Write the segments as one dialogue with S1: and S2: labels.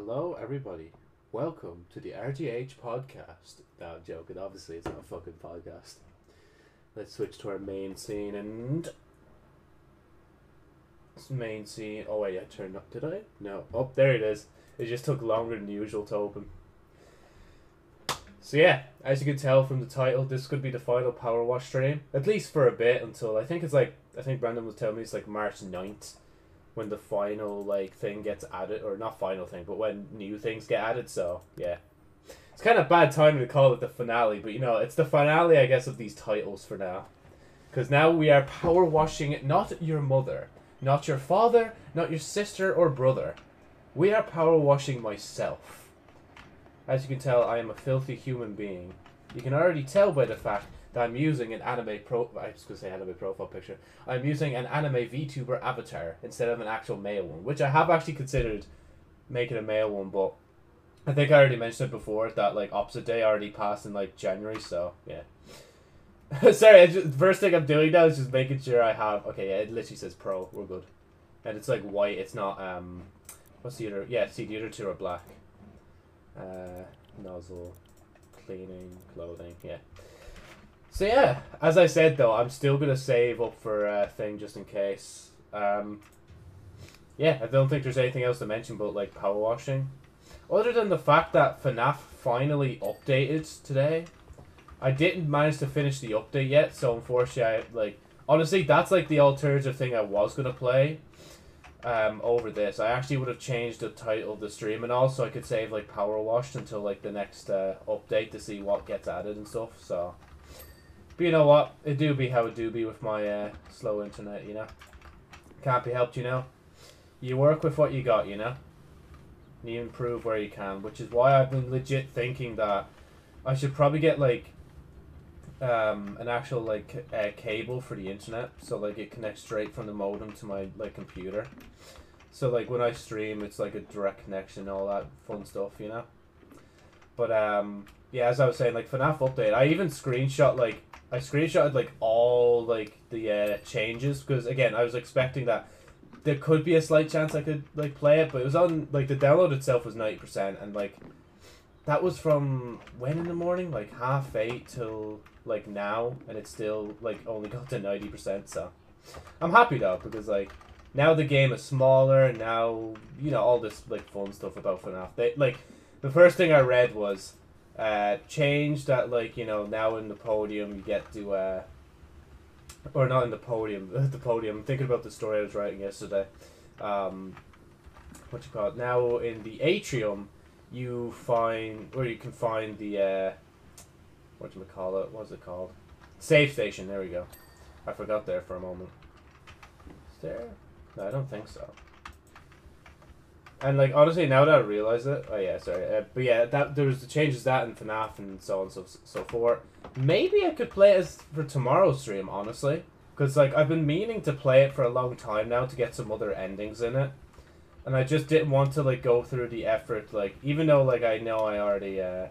S1: Hello, everybody. Welcome to the RGH podcast. No, I'm joking. Obviously, it's not a fucking podcast. Let's switch to our main scene and. This main scene. Oh, wait, I turned up. Did I? No. Oh, there it is. It just took longer than usual to open. So, yeah, as you can tell from the title, this could be the final Power Wash stream. At least for a bit until I think it's like. I think Brandon was telling me it's like March 9th when the final like thing gets added or not final thing but when new things get added so yeah. It's kind of bad timing to call it the finale but you know it's the finale i guess of these titles for now. Because now we are power washing not your mother not your father not your sister or brother. We are power washing myself. As you can tell i am a filthy human being. You can already tell by the fact that I'm using an anime pro. I was gonna say anime profile picture. I'm using an anime VTuber avatar instead of an actual male one, which I have actually considered making a male one, but I think I already mentioned it before that like opposite day already passed in like January, so yeah. Sorry, just, first thing I'm doing now is just making sure I have. Okay, yeah, it literally says pro. We're good, and it's like white. It's not um, what's the other? Yeah, see the other two are black. Uh, nozzle, cleaning, clothing. Yeah. So yeah, as I said though, I'm still gonna save up for a thing just in case. Um, yeah, I don't think there's anything else to mention but like power washing, other than the fact that FNAF finally updated today. I didn't manage to finish the update yet, so unfortunately, I like honestly that's like the alternative thing I was gonna play. Um, over this, I actually would have changed the title of the stream and all, so I could save like power washed until like the next uh, update to see what gets added and stuff. So. But you know what? It do be how it do be with my uh, slow internet, you know? Can't be helped, you know? You work with what you got, you know? And you improve where you can, which is why I've been legit thinking that I should probably get, like, um, an actual, like, uh, cable for the internet. So, like, it connects straight from the modem to my, like, computer. So, like, when I stream, it's, like, a direct connection, all that fun stuff, you know? But, um, yeah, as I was saying, like, FNAF update, I even screenshot, like, I screenshotted like all like the uh, changes because again I was expecting that there could be a slight chance I could like play it, but it was on like the download itself was ninety percent and like that was from when in the morning like half eight till like now and it's still like only got to ninety percent. So I'm happy though because like now the game is smaller and now you know all this like fun stuff about FNAF. They like the first thing I read was uh, change that like you know now in the podium you get to uh, or not in the podium the podium I'm thinking about the story I was writing yesterday. Um, what you call it? Now in the atrium you find or you can find the uh, what do we call it what's it called? Save station there we go. I forgot there for a moment. Is there? No I don't think so and like honestly, now that I realize it, oh yeah, sorry, uh, but yeah, that there was the changes that in FNAF and so on and so so forth. Maybe I could play it as for tomorrow's stream, honestly, because like I've been meaning to play it for a long time now to get some other endings in it, and I just didn't want to like go through the effort. Like even though like I know I already uh,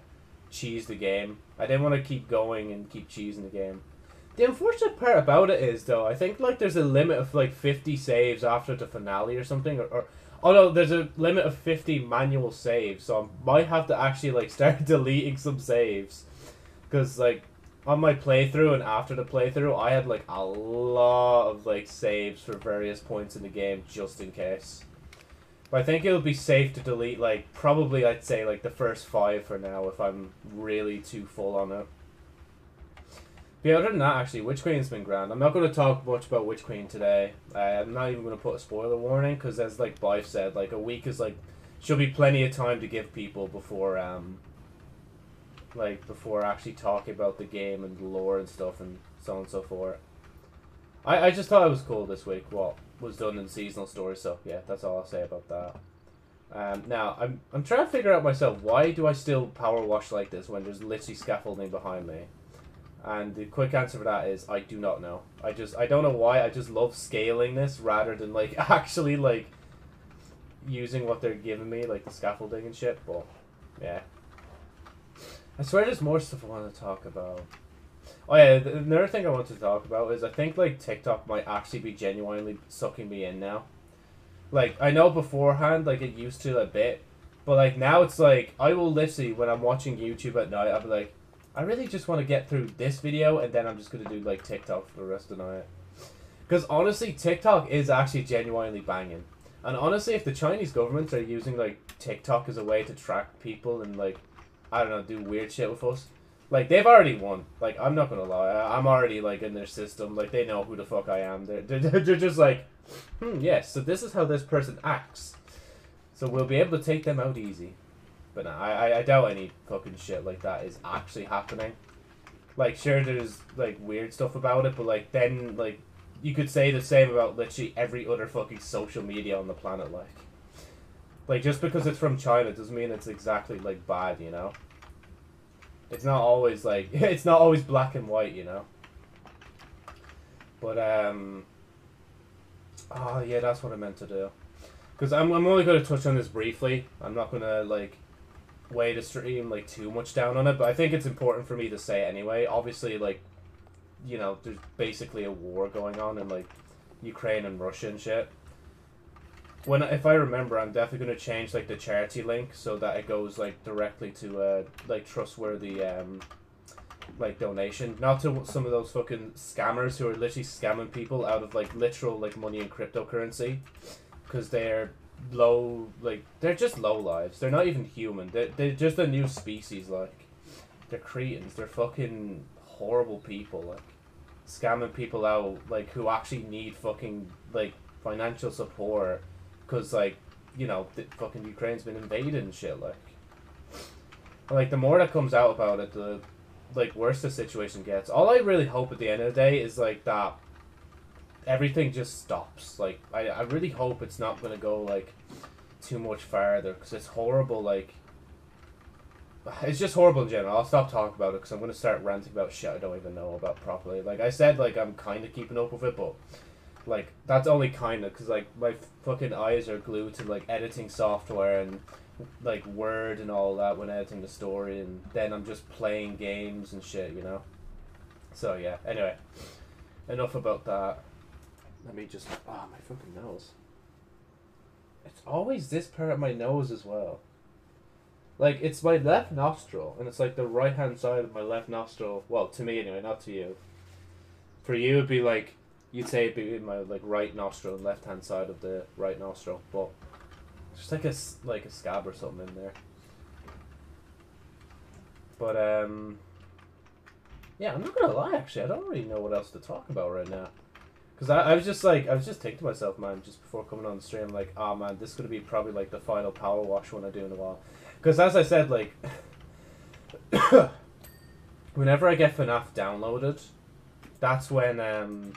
S1: cheesed the game, I didn't want to keep going and keep cheesing the game. The unfortunate part about it is though, I think like there's a limit of like fifty saves after the finale or something, or, or Oh no, there's a limit of 50 manual saves, so I might have to actually like start deleting some saves. Because like on my playthrough and after the playthrough, I had like a lot of like saves for various points in the game just in case. But I think it would be safe to delete like probably I'd say like the first five for now if I'm really too full on it. But yeah, other than that, actually, Witch Queen's been grand. I'm not going to talk much about Witch Queen today. Uh, I'm not even going to put a spoiler warning because, as like Bife said, like a week is like should be plenty of time to give people before um like before actually talking about the game and the lore and stuff and so on and so forth. I I just thought it was cool this week what was done in seasonal stories. So yeah, that's all I'll say about that. Um, now I'm I'm trying to figure out myself why do I still power wash like this when there's literally scaffolding behind me. And the quick answer for that is I do not know. I just I don't know why. I just love scaling this rather than like actually like using what they're giving me, like the scaffolding and shit. But yeah, I swear there's more stuff I want to talk about. Oh yeah, another thing I want to talk about is I think like TikTok might actually be genuinely sucking me in now. Like I know beforehand, like it used to a bit, But like now it's like I will literally when I'm watching YouTube at night, I'll be like, I really just want to get through this video and then I'm just gonna do like TikTok for the rest of the night. Because honestly, TikTok is actually genuinely banging. And honestly, if the Chinese government are using like TikTok as a way to track people and like, I don't know, do weird shit with us, like they've already won. Like I'm not gonna lie, I- I'm already like in their system. Like they know who the fuck I am. They're they're, they're just like, hmm, yes. So this is how this person acts. So we'll be able to take them out easy. But I I- doubt any fucking shit like that is actually happening. Like sure, there's like weird stuff about it, but like then like you could say the same about literally every other fucking social media on the planet. Like, like just because it's from China doesn't mean it's exactly like bad, you know. It's not always like it's not always black and white, you know. But um. Oh yeah, that's what I meant to do. Because I'm I'm only going to touch on this briefly. I'm not gonna like weigh to stream like too much down on it, but I think it's important for me to say anyway. Obviously, like you know, there's basically a war going on in like Ukraine and Russia and shit. When if I remember, I'm definitely gonna change like the charity link so that it goes like directly to uh like trustworthy um like donation, not to some of those fucking scammers who are literally scamming people out of like literal like money and cryptocurrency, because they're low like they're just low lives. They're not even human. They're they're just a new species. Like they're cretins. They're fucking horrible people. Like scamming people out like who actually need fucking like financial support because like you know the fucking Ukraine's been invaded and shit like like the more that comes out about it the like worse the situation gets all I really hope at the end of the day is like that everything just stops like I, I really hope it's not gonna go like too much farther because it's horrible like it's just horrible in general. I'll stop talking about it because I'm gonna start ranting about shit I don't even know about properly. Like I said, like I'm kind of keeping up with it, but like that's only kind of because like my fucking eyes are glued to like editing software and like Word and all that when editing the story, and then I'm just playing games and shit, you know. So yeah. Anyway, enough about that. Let me just. Ah, my fucking nose. It's always this part of my nose as well. Like it's my left nostril, and it's like the right hand side of my left nostril. Well, to me anyway, not to you. For you, it'd be like you'd say it'd be my like right nostril and left hand side of the right nostril, but just like a like a scab or something in there. But um, yeah, I'm not gonna lie. Actually, I don't really know what else to talk about right now. Cause I, I was just like I was just thinking to myself, man, just before coming on the stream, like, oh man, this is gonna be probably like the final power wash one I do in a while. Because as I said, like, whenever I get FNAF downloaded, that's when um,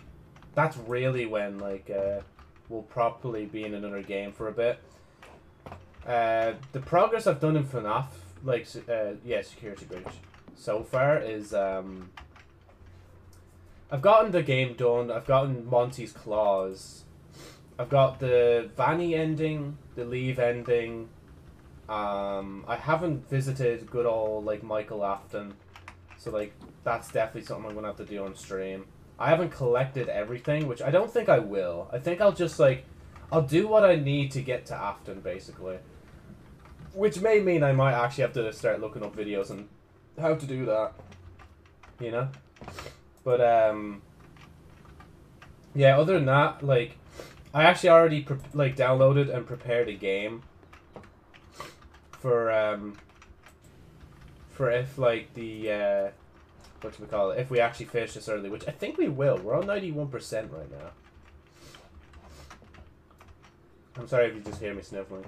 S1: that's really when like uh, we'll probably be in another game for a bit. Uh, the progress I've done in FNAF, like, uh, yeah, security breach, so far is um, I've gotten the game done. I've gotten Monty's claws. I've got the Vanny ending, the Leave ending. Um, I haven't visited good old like Michael Afton, so like that's definitely something I'm gonna have to do on stream. I haven't collected everything, which I don't think I will. I think I'll just like I'll do what I need to get to Afton basically, which may mean I might actually have to start looking up videos on how to do that. You know, but um, yeah. Other than that, like I actually already pre- like downloaded and prepared a game for um for if like the uh what do we call it? If we actually finish this early which i think we will. We're on 91% right now. I'm sorry if you just hear me sniffling.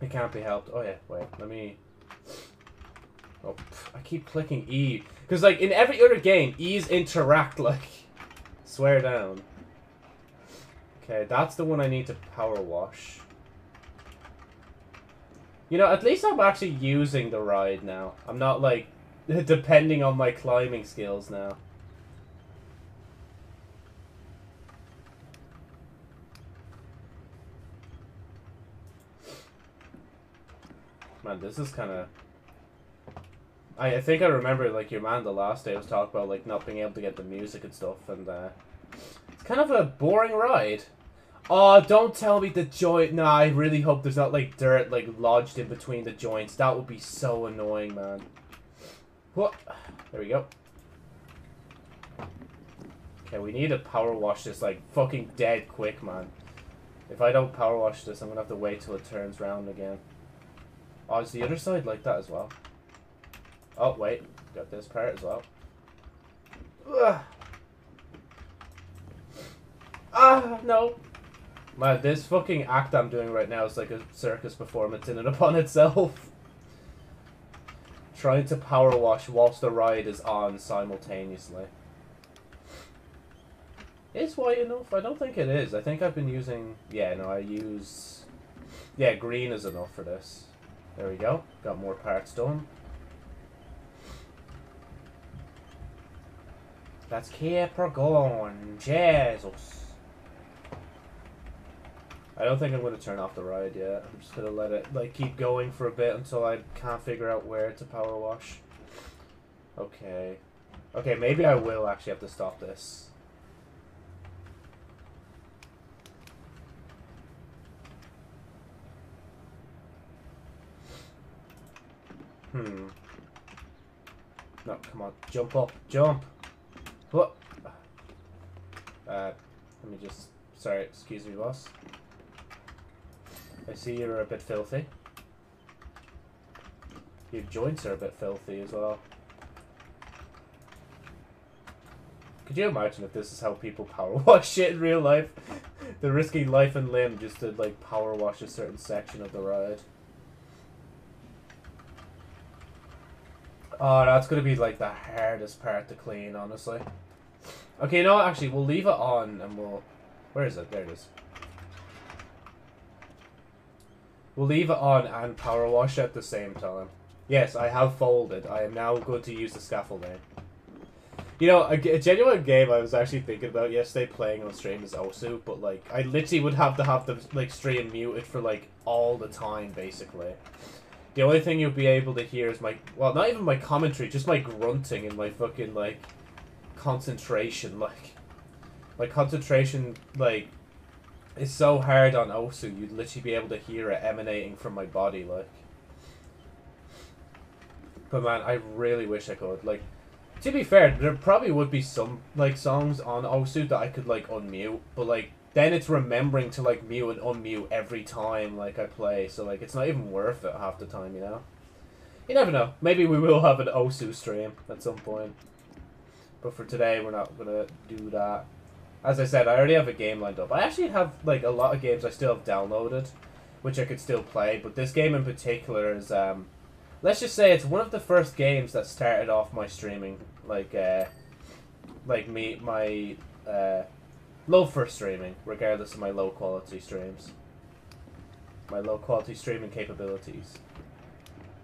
S1: It can't be helped. Oh yeah wait. Let me oh i keep clicking e because like in every other game e's interact like swear down okay that's the one i need to power wash you know, at least I'm actually using the ride now. I'm not like depending on my climbing skills now. Man, this is kind of. I, I think I remember like your man the last day was talking about like not being able to get the music and stuff, and uh, it's kind of a boring ride. Oh, don't tell me the joint. Nah, I really hope there's not like dirt like lodged in between the joints. That would be so annoying, man. What? There we go. Okay, we need to power wash this like fucking dead quick, man. If I don't power wash this, I'm gonna have to wait till it turns round again. Oh, is the other side like that as well? Oh, wait. Got this part as well. Ugh. Ah, no. Man, this fucking act I'm doing right now is like a circus performance in and upon itself. Trying to power wash whilst the ride is on simultaneously. Is white enough? I don't think it is. I think I've been using... Yeah, no, I use... Yeah, green is enough for this. There we go. Got more parts done. Her going. Jesus. I don't think I'm going to turn off the ride yet. I'm just going to let it like keep going for a bit until I can't figure out where to power wash. Okay. Okay, maybe I will actually have to stop this. Hmm. No, come on. Jump up. Jump! What? Uh, let me just... Sorry, excuse me, boss. I see you're a bit filthy. Your joints are a bit filthy as well. Could you imagine if this is how people power wash shit in real life? They're risking life and limb just to like power wash a certain section of the ride. Oh, that's gonna be like the hardest part to clean, honestly. Okay, no, actually, we'll leave it on and we'll... Where is it? There it is. We'll leave it on and power wash at the same time. Yes, I have folded. I am now good to use the scaffolding. You know, a, a, genuine game I was actually thinking about yesterday playing on stream is Osu, but like, I literally would have to have the like stream muted for like all the time, basically. The only thing you'll be able to hear is my, well, not even my commentary, just my grunting and my fucking like concentration. Like, my concentration, like, it's so hard on Osu, you'd literally be able to hear it emanating from my body, like. But man, I really wish I could. Like, to be fair, there probably would be some, like, songs on Osu that I could, like, unmute. But, like, then it's remembering to, like, mute and unmute every time, like, I play. So, like, it's not even worth it half the time, you know? You never know. Maybe we will have an Osu stream at some point. But for today, we're not to do that as I said, I already have a game lined up. I actually have like a lot of games I still have downloaded, which I could still play. But this game in particular is, um, let's just say, it's one of the first games that started off my streaming, like, uh, like me, my uh, love for streaming, regardless of my low quality streams, my low quality streaming capabilities.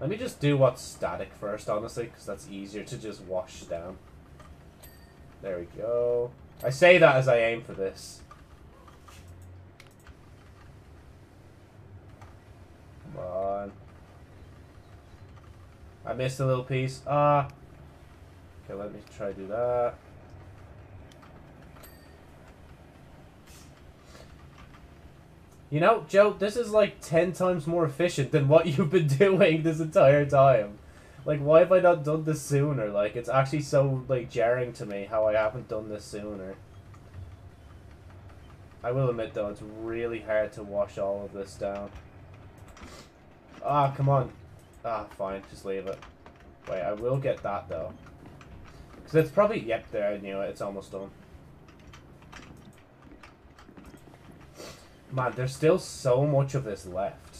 S1: Let me just do what's static first, honestly, because that's easier to just wash down. There we go. I say that as I aim for this. Come on. I missed a little piece. Ah. Okay, let me try to do that. You know, Joe, this is like 10 times more efficient than what you've been doing this entire time. Like, why have I not done this sooner? Like, it's actually so, like, jarring to me how I haven't done this sooner. I will admit, though, it's really hard to wash all of this down. Ah, come on. Ah, fine, just leave it. Wait, I will get that, though. Because it's probably, yep, there, I knew it, it's almost done. Man, there's still so much of this left.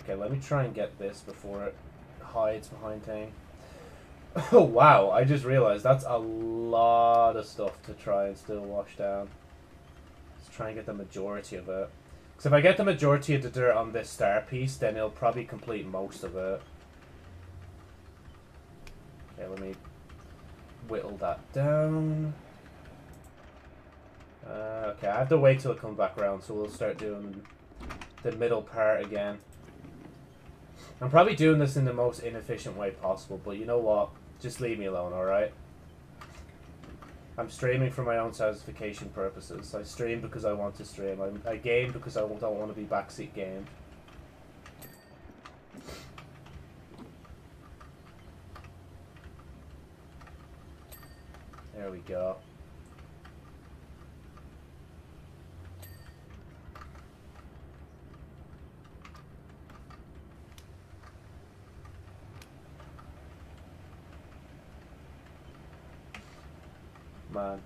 S1: Okay, let me try and get this before it hides behind thing. Oh, wow. I just realized that's a lot of stuff to try and still wash down. Let's try and get the majority of it. Because if I get the majority of the dirt on this star piece, then it'll probably complete most of it. Okay, let me whittle that down. Uh, okay, I have to wait till it comes back around, so we'll start doing the middle part again. I'm probably doing this in the most inefficient way possible, but you know what? Just leave me alone, alright? I'm streaming for my own satisfaction purposes. I stream because I want to stream. I, I game because I don't want to be backseat game. There we go. Man.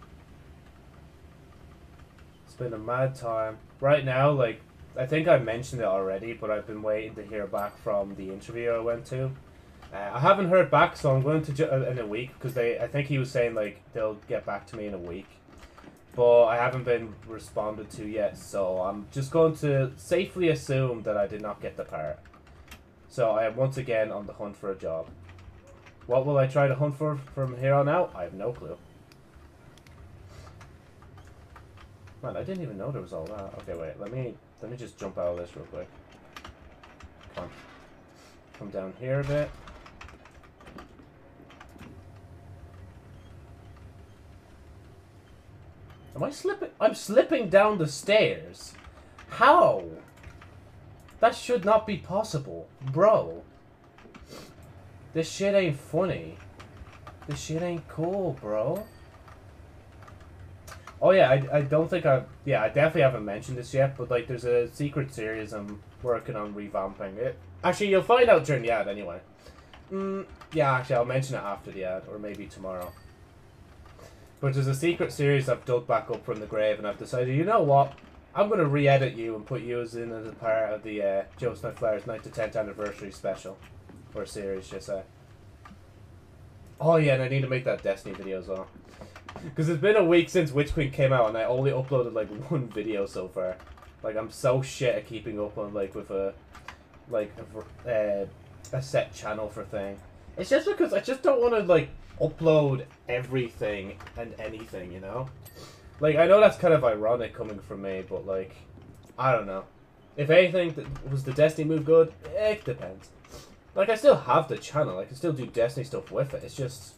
S1: It's a mad time. Right now, like, I think I mentioned it already, but I've been waiting to hear back from the interview I went to. Uh, I haven't heard back, so I'm going to ju- uh, in a week because they. I think he was saying like they'll get back to me in a week, but I haven't been responded to yet. So I'm just going to safely assume that I did not get the part. So I am once again on the hunt for a job. What will I try to hunt for from here on out? I have no clue. Man, I didn't even know there was all that. Okay, wait. Let me let me just jump out of this real quick. Come on. Come down here a bit. Am I slipping? I'm slipping down the stairs. How? That should not be possible. Bro. This shit ain't funny. This shit ain't cool, bro. Oh yeah, I, I don't think I yeah I definitely haven't mentioned this yet, but like there's a secret series I'm working on revamping it. Actually, you'll find out during the ad anyway. Mm, yeah, actually I'll mention it after the ad or maybe tomorrow. But there's a secret series I've dug back up from the grave, and I've decided, you know what? I'm gonna re-edit you and put you as in as a part of the uh, Josephnite Flyer's 9 to 10th anniversary special or series, just say. Oh yeah, and I need to make that Destiny video as well. Because it's been a week since Witch Queen came out, and I only uploaded like one video so far. Like I'm so shit at keeping up on like with a like a, uh, a set channel for thing. It's just because I just don't want to like upload everything and anything, you know. Like I know that's kind of ironic coming from me, but like I don't know. If anything, was the Destiny move good? It depends. Like I still have the channel. I can still do Destiny stuff with it. It's just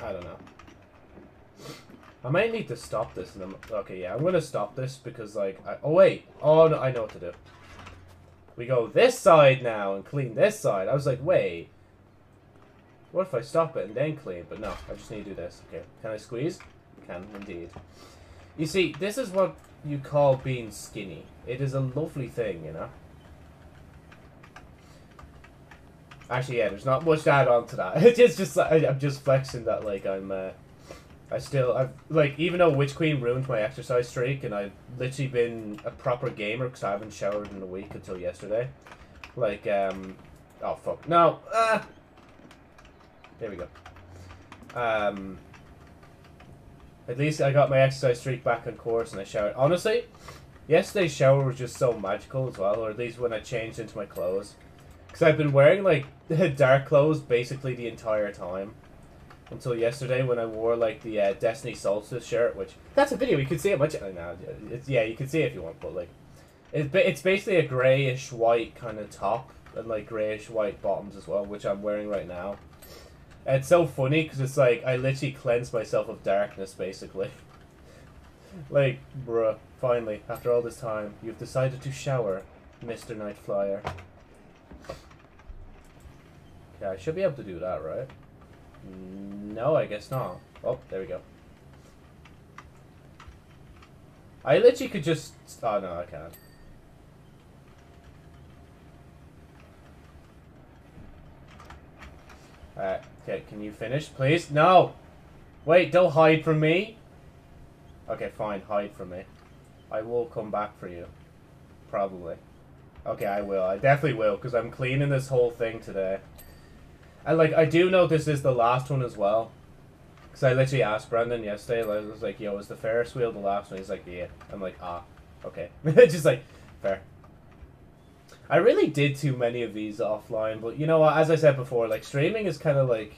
S1: I don't know. I might need to stop this. And I'm, okay, yeah, I'm gonna stop this because like I, oh wait, oh no, I know what to do. We go this side now and clean this side. I was like, wait, what if I stop it and then clean? But no, I just need to do this. Okay, can I squeeze? Can indeed. You see, this is what you call being skinny. It is a lovely thing, you know. Actually, yeah, there's not much to add on to that. It's just, I'm just flexing that, like, I'm, uh, I still, I've, like, even though Witch Queen ruined my exercise streak, and I've literally been a proper gamer because I haven't showered in a week until yesterday. Like, um, oh, fuck. No, ah! There we go. Um, at least I got my exercise streak back on course and I showered. Honestly, yesterday's shower was just so magical as well, or at least when I changed into my clothes. Because I've been wearing, like, dark clothes basically the entire time until yesterday when I wore like the uh, Destiny Solstice shirt, which that's a video you can see it much now. It's yeah, you can see it if you want, but like it's it's basically a grayish white kind of top and like grayish white bottoms as well, which I'm wearing right now. And it's so funny because it's like I literally cleansed myself of darkness basically. like, bruh, finally after all this time, you've decided to shower, Mister Night Flyer. Yeah, I should be able to do that, right? No, I guess not. Oh, there we go. I literally could just... Oh, no, I can't. Alright, okay, can you finish, please? No! Wait, don't hide from me! Okay, fine, hide from me. I will come back for you. Probably. Okay, I will. I definitely will, because I'm cleaning this whole thing today. And like, I do know this is the last one as well. Because I literally asked Brendan yesterday, I was like, yo, is the Ferris wheel the last one? He's like, yeah. I'm like, ah, okay. Just like, fair. I really did too many of these offline, but you know what, as I said before, like, streaming is kind of like...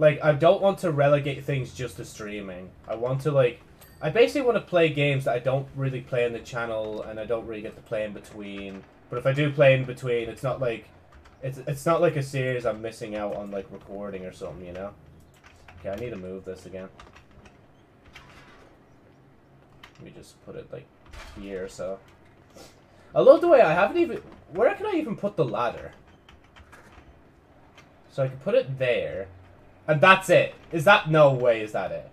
S1: Like, I don't want to relegate things just to streaming. I want to, like... I basically want to play games that I don't really play on the channel, and I don't really get to play in between. But if I do play in between, it's not like it's it's not like a series I'm missing out on like recording or something, you know. Okay, I need to move this again. Let me just put it like here so. I love the way I haven't even... Where can I even put the ladder? So I can put it there. And that's it. Is that... No way is that it.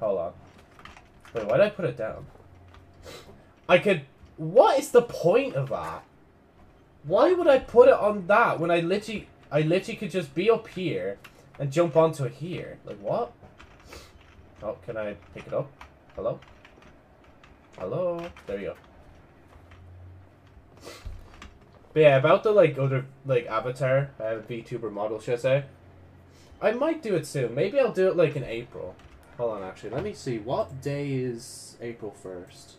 S1: Hold on. Wait, why did I put it down? I could... What is the point of that? Why would I put it on that when I literally... I literally could just be up here and jump onto it here. Like, what? Oh, can I pick it up? Hello? Hello? There you go. But yeah, about the like other like avatar uh, VTuber model, should I say? I might do it soon. Maybe I'll do it like in April. Hold on, actually, let me see. What day is April first?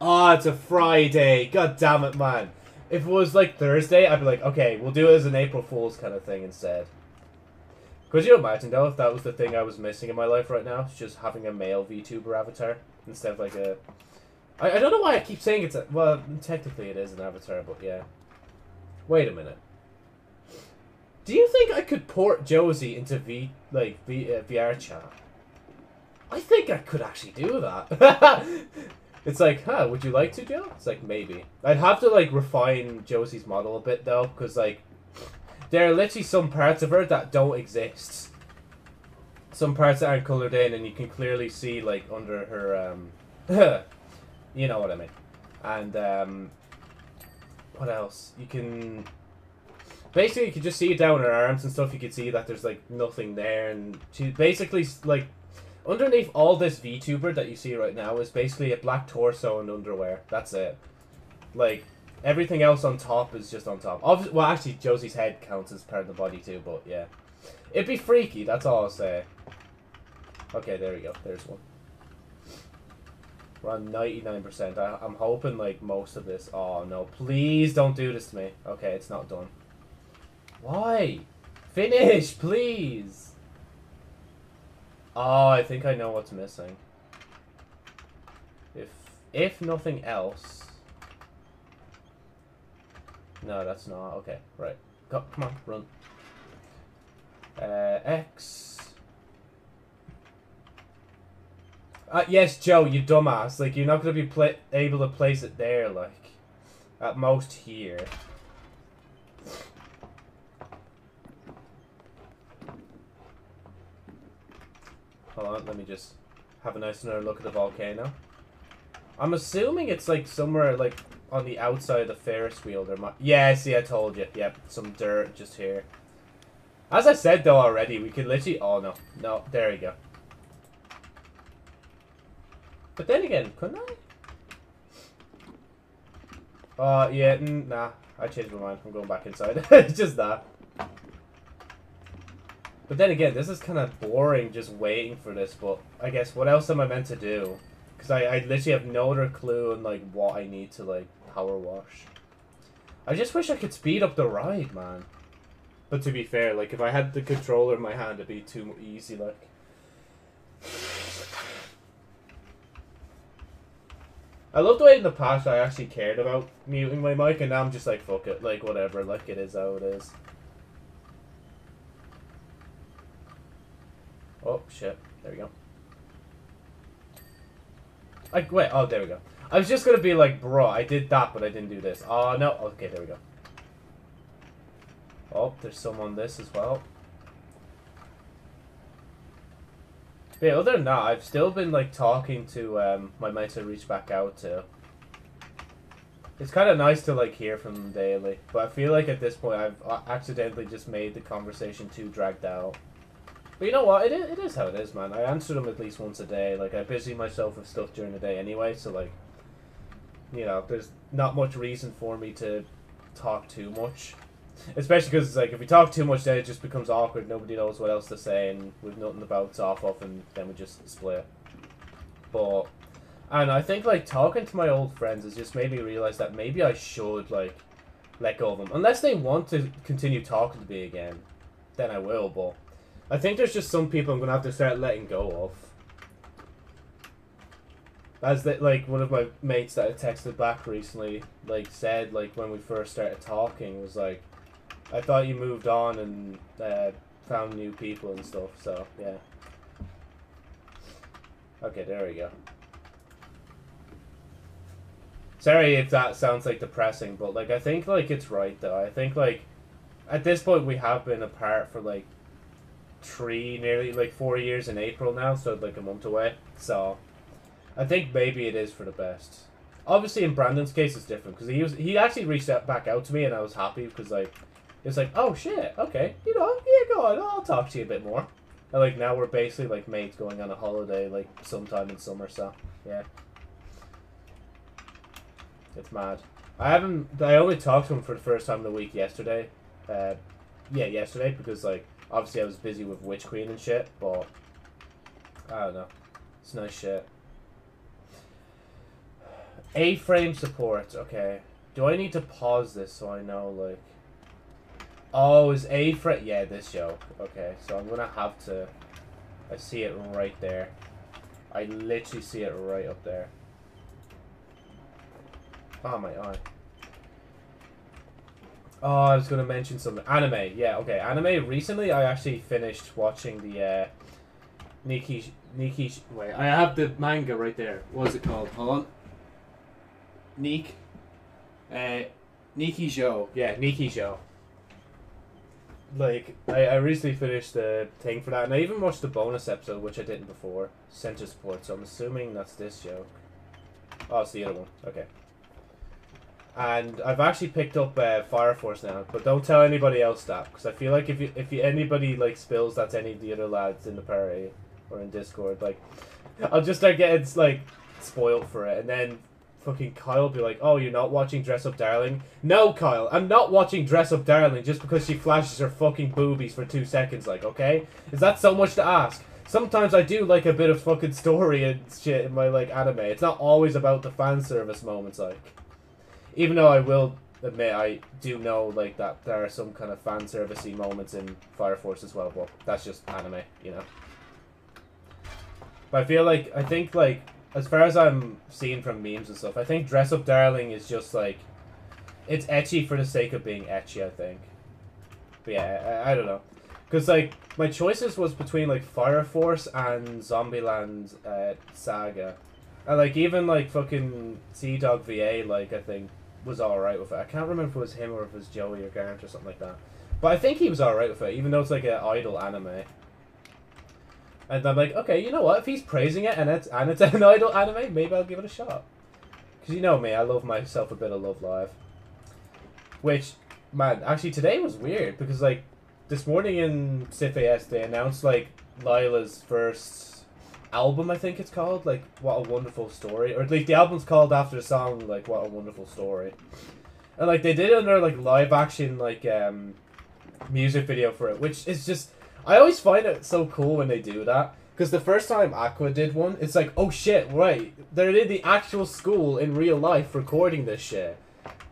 S1: Oh, it's a Friday. God damn it, man. If it was like Thursday, I'd be like, okay, we'll do it as an April Fool's kind of thing instead. Could you imagine though if that was the thing I was missing in my life right now? Just having a male VTuber avatar instead of like a. I, I don't know why I keep saying it's a. Well, technically it is an avatar, but yeah. Wait a minute. Do you think I could port Josie into V like v, uh, VR chat? I think I could actually do that. it's like, huh? Would you like to, Joe? It's like maybe. I'd have to like refine Josie's model a bit though, because like there are literally some parts of her that don't exist. Some parts that aren't colored in, and you can clearly see like under her, um, you know what I mean. And um, what else? You can basically you can just see it down her arms and stuff. You can see that there's like nothing there, and she basically like underneath all this VTuber that you see right now is basically a black torso and underwear. That's it. Like Everything else on top is just on top. Obviously, well, actually, Josie's head counts as part of the body too, but yeah. It'd be freaky, that's all I'll say. Okay, there we go. There's one. We're on 99%. I, I'm hoping, like, most of this... Oh, no. Please don't do this to me. Okay, it's not done. Why? Finish, please! Oh, I think I know what's missing. If if nothing else... No, that's not. Okay, right. Go, come on, run. Uh, X. Uh, yes, Joe, you dumbass. Like, you're not going to be able to place it there, like. At most here. Hold on, let me just have a nice another look at the volcano. I'm assuming it's, like, somewhere, like, on the outside of the Ferris wheel. There might. Yeah, see, I told you. Yep, some dirt just here. As I said though already, we could literally. Oh no, no, there we go. But then again, couldn't I? Oh uh, yeah, mm, nah. I changed my mind. I'm going back inside. it's just that. But then again, this is kind of boring just waiting for this, but I guess what else am I meant to do? Because I, I literally have no other clue on like what I need to like power wash. I just wish I could speed up the ride, man. But to be fair, like, if I had the controller in my hand, it'd be too easy, like. I love the way in the past I actually cared about muting my mic, and now I'm just like, fuck it, like, whatever, like, it is how it is. Oh, shit. There we go. Like, wait, oh, there we go. I was just gonna be like, bro, I did that, but I didn't do this. Oh, no. Okay, there we go. Oh, there's some on this as well. But yeah, other than that, I've still been like talking to um, my mates I reached back out to. It's kind of nice to like hear from them daily, but I feel like at this point I've uh, accidentally just made the conversation too dragged out. But you know what? It is, it is how it is, man. I answer them at least once a day. Like I busy myself with stuff during the day anyway, so like you know, there's not much reason for me to talk too much. Especially because it's like if we talk too much, then it just becomes awkward. Nobody knows what else to say, and we've nothing to bounce off of, and then we just split. But, and I think like talking to my old friends has just made me realize that maybe I should like let go of them, unless they want to continue talking to me again. Then I will. But I think there's just some people I'm gonna have to start letting go of. As that like one of my mates that I texted back recently like said like when we first started talking was like I thought you moved on and uh, found new people and stuff so yeah. Okay there we go. Sorry if that sounds like depressing, but like I think like it's right though. I think like at this point we have been apart for like three, nearly like four years in April now, so like a month away. So I think maybe it is for the best. Obviously, in Brandon's case, it's different because he was he actually reached out back out to me, and I was happy because like it's like oh shit, okay, you know, yeah, go on, I'll talk to you a bit more. And like now we're basically like mates going on a holiday like sometime in summer, so yeah, it's mad. I haven't. I only talked to him for the first time in the week yesterday. Uh, yeah, yesterday because like obviously I was busy with Witch Queen and shit, but I don't know. It's nice shit. A-frame support. Okay. Do I need to pause this so I know like? Oh, is A-frame? Yeah, this joke. Okay, so I'm gonna have to. I see it right there. I literally see it right up there. Oh my eye. Oh, I was gonna mention some anime. Yeah, okay, anime. Recently, I actually finished watching the uh, Nikki Nikki. Wait, I have the manga right there. What's it called? Hold on. Neek. Uh, Nichijou. Yeah, Nichijou. Like, I, I recently finished the thing for that, and I even watched the bonus episode, which I didn't before. Center support, so I'm assuming that's this joke. Oh, it's the other one. Okay. And I've actually picked up uh, Fire Force now, but don't tell anybody else that, because I feel like if you if you, anybody like spills that's any of the other lads in the party or in Discord, like I'll just start getting like spoiled for it, and then fucking Kyle will be like, "Oh, you're not watching Dress Up Darling?" No, Kyle, I'm not watching Dress Up Darling just because she flashes her fucking boobies for two seconds. Like, okay, is that so much to ask? Sometimes I do like a bit of fucking story and shit in my like anime. It's not always about the fan service moments, like even though I will admit I do know like that there are some kind of fan servicey moments in Fire Force as well, but that's just anime, you know. But I feel like I think like as far as I'm seeing from memes and stuff, I think Dress Up Darling is just like it's ecchi for the sake of being ecchi. I think. But yeah, I, I don't know, because like my choices was between like Fire Force and Zombieland uh, Saga, and like even like fucking Sea Dog VA, like I think was alright with it. I can't remember if it was him or if it was Joey or Garrett or something like that. But I think he was alright with it, even though it's like an idol anime. And I'm like, okay, you know what? If he's praising it and it's and it's an idol anime, maybe I'll give it a shot. Because you know me, I love myself a bit of Love Live. Which, man, actually today was weird because like this morning in SIFAS they announced like Liella's first album, I think it's called. Like, what a wonderful story, or like the album's called after the song. Like, what a wonderful story. And like they did another like live action like um music video for it, which is just I always find it so cool when they do that. Because the first time Aqours did one, it's like, oh shit, right. They're in the actual school in real life recording this shit.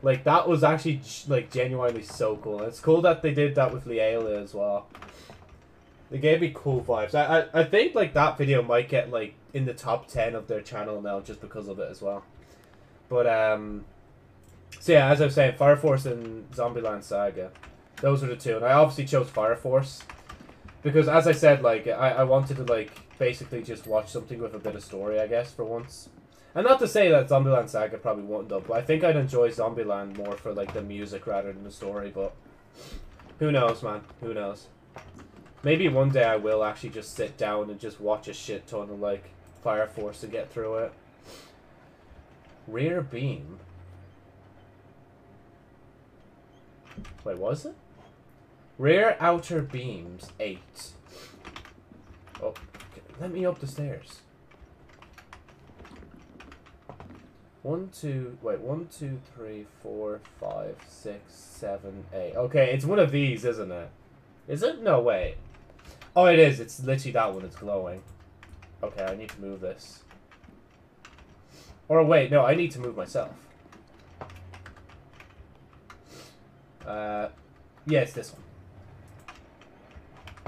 S1: Like, that was actually, like, genuinely so cool. And it's cool that they did that with Liella as well. They gave me cool vibes. I, I, I think like that video might get like in the top ten of their channel now just because of it as well. But um, so yeah, as I was saying, Fire Force and Zombieland Saga, those are the two, and I obviously chose Fire Force because as I said, like I, I wanted to like basically just watch something with a bit of story, I guess, for once. And not to say that Zombieland Saga probably won't though, but I think I'd enjoy Zombieland more for like the music rather than the story. But who knows, man? Who knows? Maybe one day I will actually just sit down and just watch a shit ton of like Fire Force to get through it. Rear beam. Wait, was it? Rear outer beams, 8. Oh, let me up the stairs. One, two, wait, one, two, three, four, five, six, seven, eight. Okay, it's one of these, isn't it? Is it? No, wait. Oh, it is. It's literally that one. It's glowing. Okay, I need to move this. Or wait, no, I need to move myself. Uh, yeah, it's this one.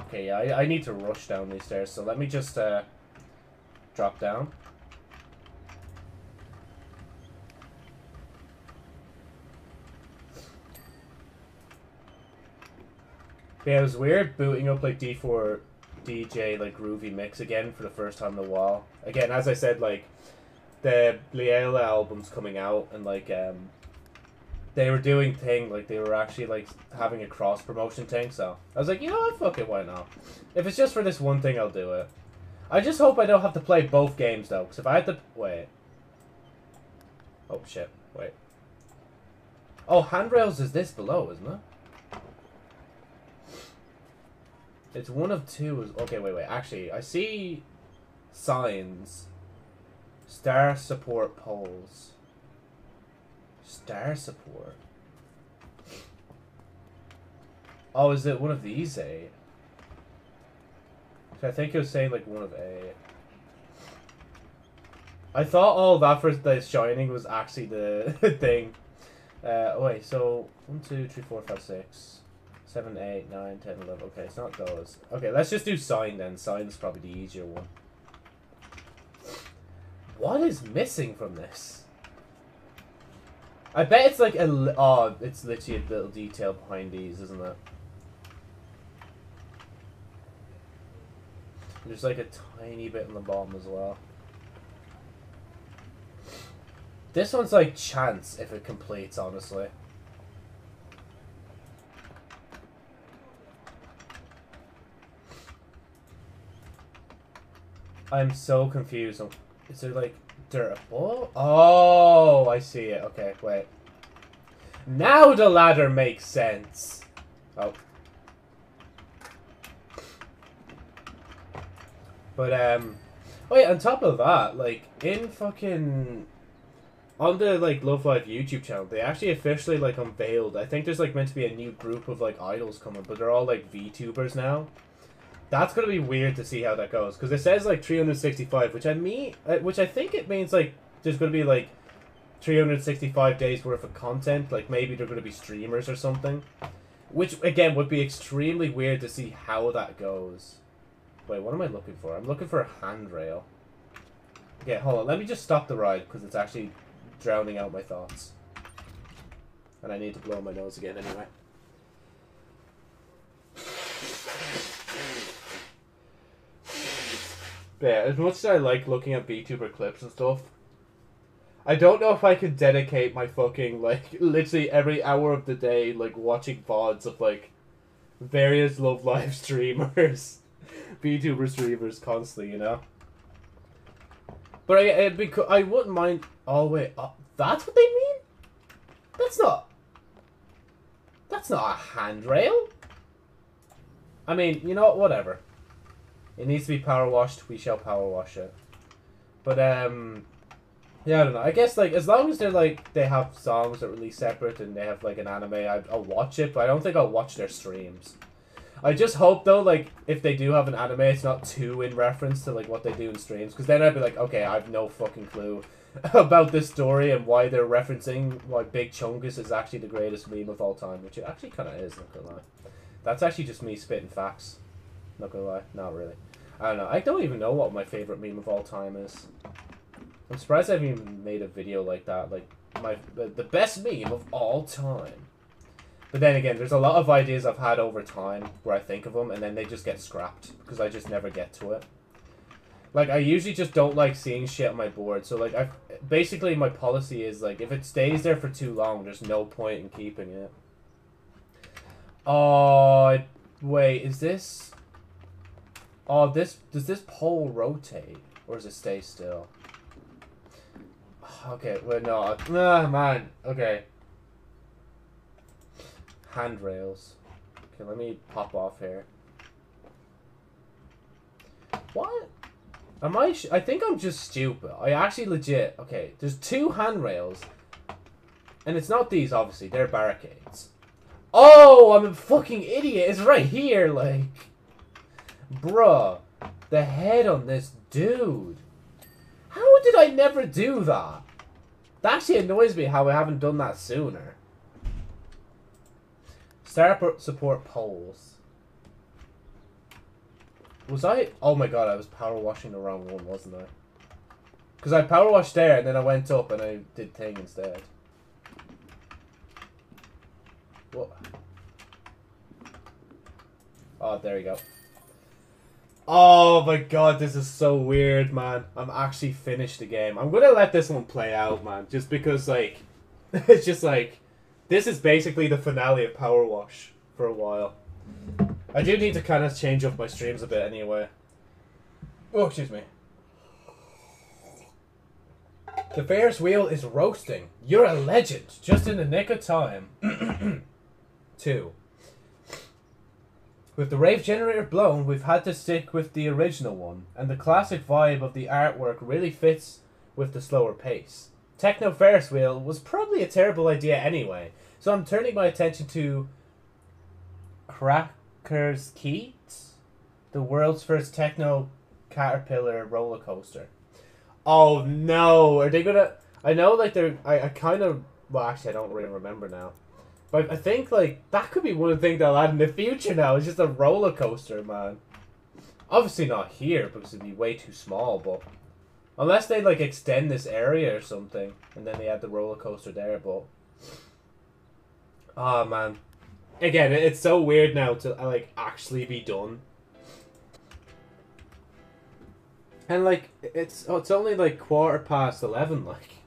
S1: Okay, yeah, I, I need to rush down these stairs, so let me just uh, drop down. Yeah, it was weird booting up like D4 DJ like groovy mix again for the first time in a while. Again, as I said, like the Liella album's coming out, and like um, they were doing thing like they were actually like having a cross promotion thing. So I was like, you know what, fuck it, why not? If it's just for this one thing, I'll do it. I just hope I don't have to play both games though, because if I had to wait. Oh shit! Wait. Oh, handrails is this below, isn't it? It's one of two. Okay, wait, wait. Actually, I see signs. Star support poles. Star support. Oh, is it one of these eight? I think it was saying like one of eight. I thought all that for the shining was actually the thing. Uh, wait, so 1, 2, 3, 4, 5, 6, 7, 8, 9, 10, 11. Okay, it's not those. Okay, let's just do sign then. Sign is probably the easier one. What is missing from this? I bet it's like a... Oh, it's literally a little detail behind these, isn't it? There's like a tiny bit in the bottom as well. This one's like chance if it completes, honestly. I'm so confused. Is there like durable? Oh, I see it. Okay, wait. Now the ladder makes sense. Oh. But, um... Wait, on top of that, like, in fucking on the like Love Live YouTube channel, they actually officially like unveiled. I think there's like meant to be a new group of like idols coming, but they're all like VTubers now. That's gonna be weird to see how that goes because it says like 365, which I mean, uh, which I think it means like there's gonna be like 365 days worth of content. Like maybe they're gonna be streamers or something, which again would be extremely weird to see how that goes. Wait, what am I looking for? I'm looking for a handrail. Okay, hold on. Let me just stop the ride because it's actually drowning out my thoughts. And I need to blow my nose again anyway. Yeah, as much as I like looking at VTuber clips and stuff, I don't know if I could dedicate my fucking, like, literally every hour of the day, like, watching VODs of, like, various Love Live streamers, VTuber streamers constantly, you know? But I, because I wouldn't mind. Oh wait, that's what they mean. That's not. That's not a handrail. I mean, you know? Whatever. It needs to be power washed. We shall power wash it. But um, yeah, I don't know. I guess like as long as they're like they have songs that release separate and they have like an anime, I, I'll watch it. But I don't think I'll watch their streams. I just hope though, like if they do have an anime, it's not too in reference to like what they do in streams, because then I'd be like, okay, I have no fucking clue about this story and why they're referencing why Big Chungus is actually the greatest meme of all time, which it actually kind of is. Not gonna lie, that's actually just me spitting facts. Not gonna lie, not really. I don't know. I don't even know what my favorite meme of all time is. I'm surprised I haven't even made a video like that. Like my the best meme of all time. But then again, there's a lot of ideas I've had over time where I think of them and then they just get scrapped because I just never get to it. Like, I usually just don't like seeing shit on my board. So, like, I basically my policy is, like, if it stays there for too long, there's no point in keeping it. Oh, wait, is this... Oh, this... Does this pole rotate? Or does it stay still? Okay, wait, no. Ah, man. Okay handrails. Okay, let me pop off here. What? Am I? I think I'm just stupid. I actually legit. Okay, there's two handrails, and it's not these. Obviously, they're barricades. Oh, I'm a fucking idiot. It's right here, like, bruh. The head on this dude. How did I never do that? That actually annoys me how I haven't done that sooner. Startup support poles. Was I? Oh my god, I was power washing the wrong one, wasn't I? Because I power washed there, and then I went up and I did thing instead. What? Oh, there you go. Oh my god, this is so weird, man. I'm actually finished the game. I'm gonna let this one play out, man. Just because, like, it's just like, this is basically the finale of Power Wash for a while. I do need to kind of change up my streams a bit anyway. Oh, excuse me. The Ferris wheel is roasting. You're a legend, just in the nick of time. Two. With the rave generator blown, we've had to stick with the original one, and the classic vibe of the artwork really fits with the slower pace. Techno Ferris wheel was probably a terrible idea anyway, so I'm turning my attention to Crackers Keat, the world's first techno caterpillar roller coaster. Oh no, are they gonna? I know, like they're. I, I kind of. Well, actually, I don't really remember now. But I think like that could be one thing they'll add in the future. Now it's just a roller coaster, man. Obviously not here because it'd be way too small. But unless they like extend this area or something, and then they add the roller coaster there. But oh man, again, it's so weird now to uh, like actually be done. And like it's oh, it's only like quarter past eleven. Like,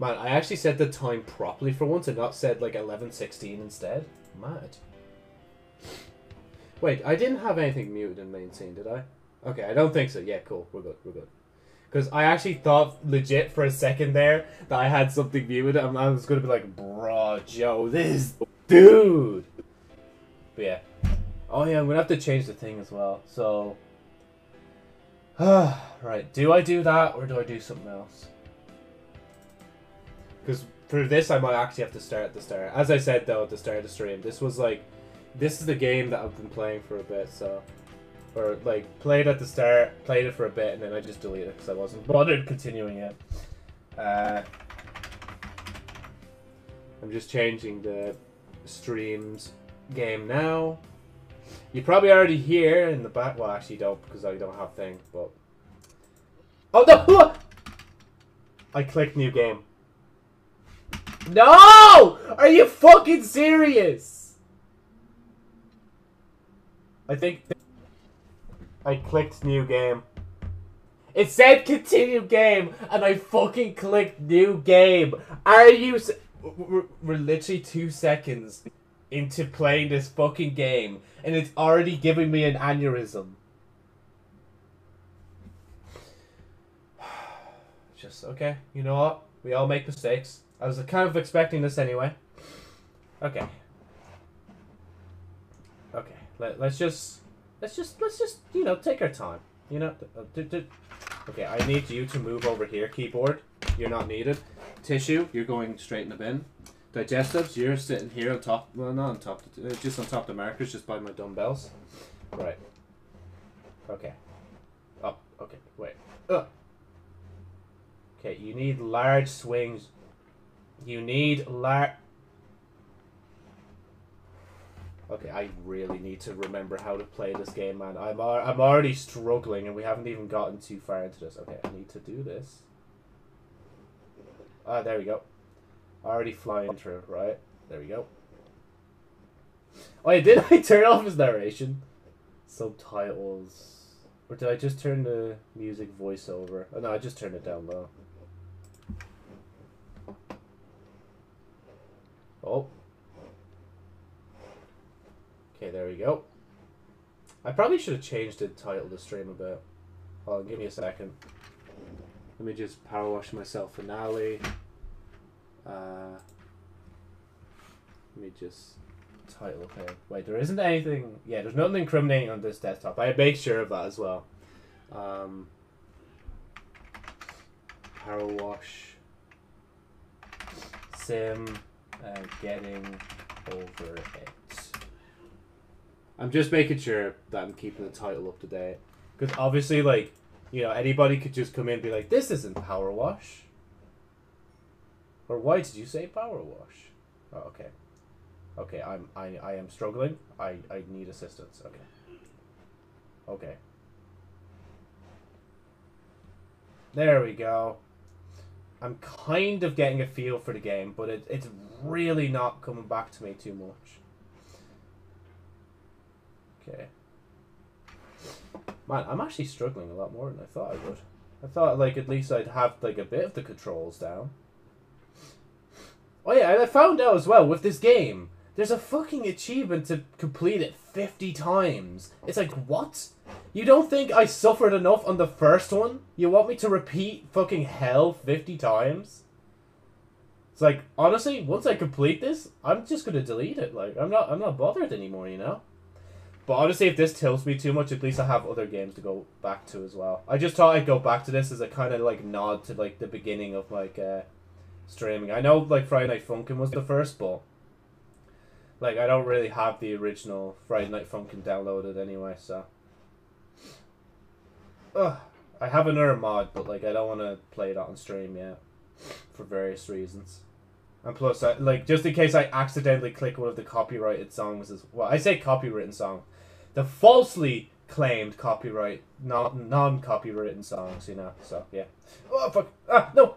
S1: man, I actually said the time properly for once, and not said like eleven sixteen instead. Mad. Wait, I didn't have anything muted in main scene, did I? Okay, I don't think so. Yeah, cool. We're good. We're good. Because I actually thought legit for a second there that I had something muted. and I was gonna be like, bro, Joe, this dude. But yeah. Oh yeah, I'm gonna have to change the thing as well. So. right, do I do that or do I do something else? Because for this, I might actually have to start at the start. As I said though, at the start of the stream, this was like, this is the game that I've been playing for a bit, so. Or like, played at the start, played it for a bit, and then I just deleted it because I wasn't bothered continuing it. Uh, I'm just changing the streams game now. You probably already hear in the back. Well, actually, don't because I don't have thing. But oh no! I clicked new game. No! Are you fucking serious? I think I clicked new game. It said continue game, and I fucking clicked new game. Are you? We're, we're literally two seconds into playing this fucking game and it's already giving me an aneurysm. Just okay, you know what? We all make mistakes. I was kind of expecting this anyway. Okay. Okay. Let, let's just let's just let's just you know take our time. You know. Uh, okay, I need you to move over here, keyboard. You're not needed. Tissue, you're going straight in the bin. Digestives, you're sitting here on top, well not on top, uh, just on top of the markers, just by my dumbbells. Right. Okay. Oh, okay, wait. Ugh. Okay, you need large swings. You need large... Okay, I really need to remember how to play this game, man. I'm, I'm already struggling, and we haven't even gotten too far into this. Okay, I need to do this. Ah, there we go. Already flying through, right? There we go. Oh, yeah, did I turn off his narration? Subtitles. Or did I just turn the music voiceover? Oh, no, I just turned it down low. Oh. Okay, there we go. I probably should have changed the title of the stream a bit. Hold on, give me a second. Let me just power wash myself finale. Uh, let me just title here. Wait, there isn't anything. Yeah, there's nothing incriminating on this desktop. I make sure of that as well. Um, power wash. Sim. Uh, getting over it. I'm just making sure that I'm keeping the title up to date. Because obviously, like, you know, anybody could just come in and be like, this isn't Power Wash. Or why did you say power wash? Oh, okay. Okay, I'm I, I am struggling. I, I need assistance. Okay. Okay. There we go. I'm kind of getting a feel for the game, but it, it's really not coming back to me too much. Okay. Man, I'm actually struggling a lot more than I thought I would. I thought like at least I'd have like a bit of the controls down. Oh yeah, I found out as well with this game, there's a fucking achievement to complete it 50 times. It's like, what? You don't think I suffered enough on the first one? You want me to repeat fucking hell 50 times? It's like, honestly, once I complete this, I'm just gonna delete it. Like, I'm not I'm not bothered anymore, you know? But honestly, if this tilts me too much, at least I have other games to go back to as well. I just thought I'd go back to this as a kind of like nod to like the beginning of like uh, streaming. I know like Friday Night Funkin' was the first, but like I don't really have the original Friday Night Funkin' downloaded anyway, so. Ugh. I have another mod, but like I don't want to play it on stream yet, for various reasons. And plus, I, like just in case I accidentally click one of the copyrighted songs as well. I say copywritten song, the falsely claimed copyright, non non copywritten songs, you know. So yeah. Oh fuck! Ah no.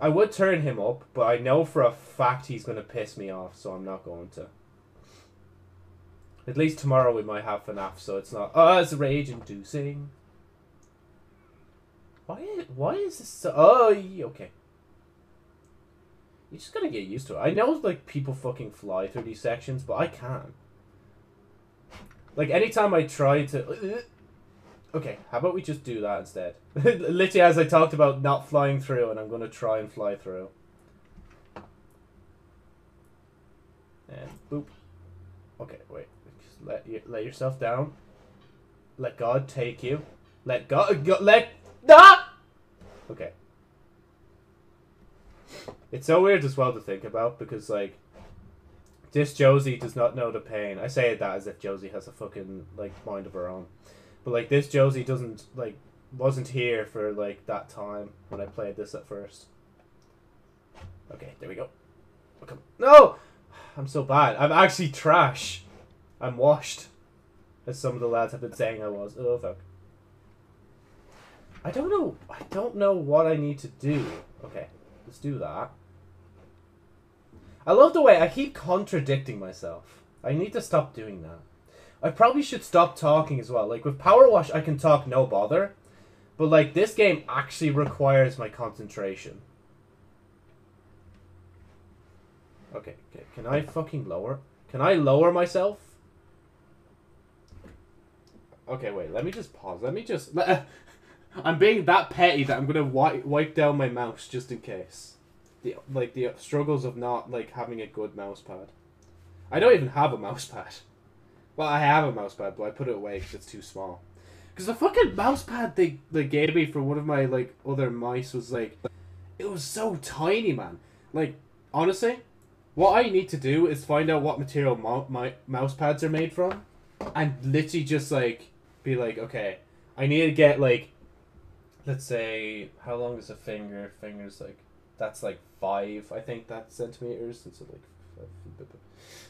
S1: I would turn him up, but I know for a fact he's going to piss me off, so I'm not going to. At least tomorrow we might have FNAF, so it's not oh, as rage inducing. Why? Why is this so? Oh, okay. You just gotta get used to it. I know like people fucking fly through these sections, but I can't. Like anytime I try to. Uh, okay, how about we just do that instead? Literally, as I talked about not flying through, and I'm to try and fly through. And boop. Okay, wait. Let you let yourself down. Let God take you. Let God go, let ah! Okay. It's so weird as well to think about because like this Josie does not know the pain. I say that as if Josie has a fucking like mind of her own. But like this Josie doesn't like wasn't here for like that time when I played this at first. Okay, there we go. Oh, no, I'm so bad. I'm actually trash. I'm washed, as some of the lads have been saying I was. Oh fuck. I don't know. I don't know what I need to do. Okay, let's do that. I love the way I keep contradicting myself. I need to stop doing that. I probably should stop talking as well. Like with Power Wash, I can talk no bother, but like this game actually requires my concentration. Okay, okay. Can I fucking lower? Can I lower myself? Okay, wait. Let me just pause. Let me just. I'm being that petty that I'm gonna wipe wipe down my mouse just in case. The like the struggles of not like having a good mouse pad. I don't even have a mouse pad. Well, I have a mouse pad, but I put it away because it's too small. Because the fucking mouse pad they, they gave me for one of my like other mice was like, it was so tiny, man. Like honestly, what I need to do is find out what material my mouse pads are made from, and literally just like be like, okay, I need to get like, let's say, how long is a finger? Fingers like, that's like five, I think that's centimeters. It's like five,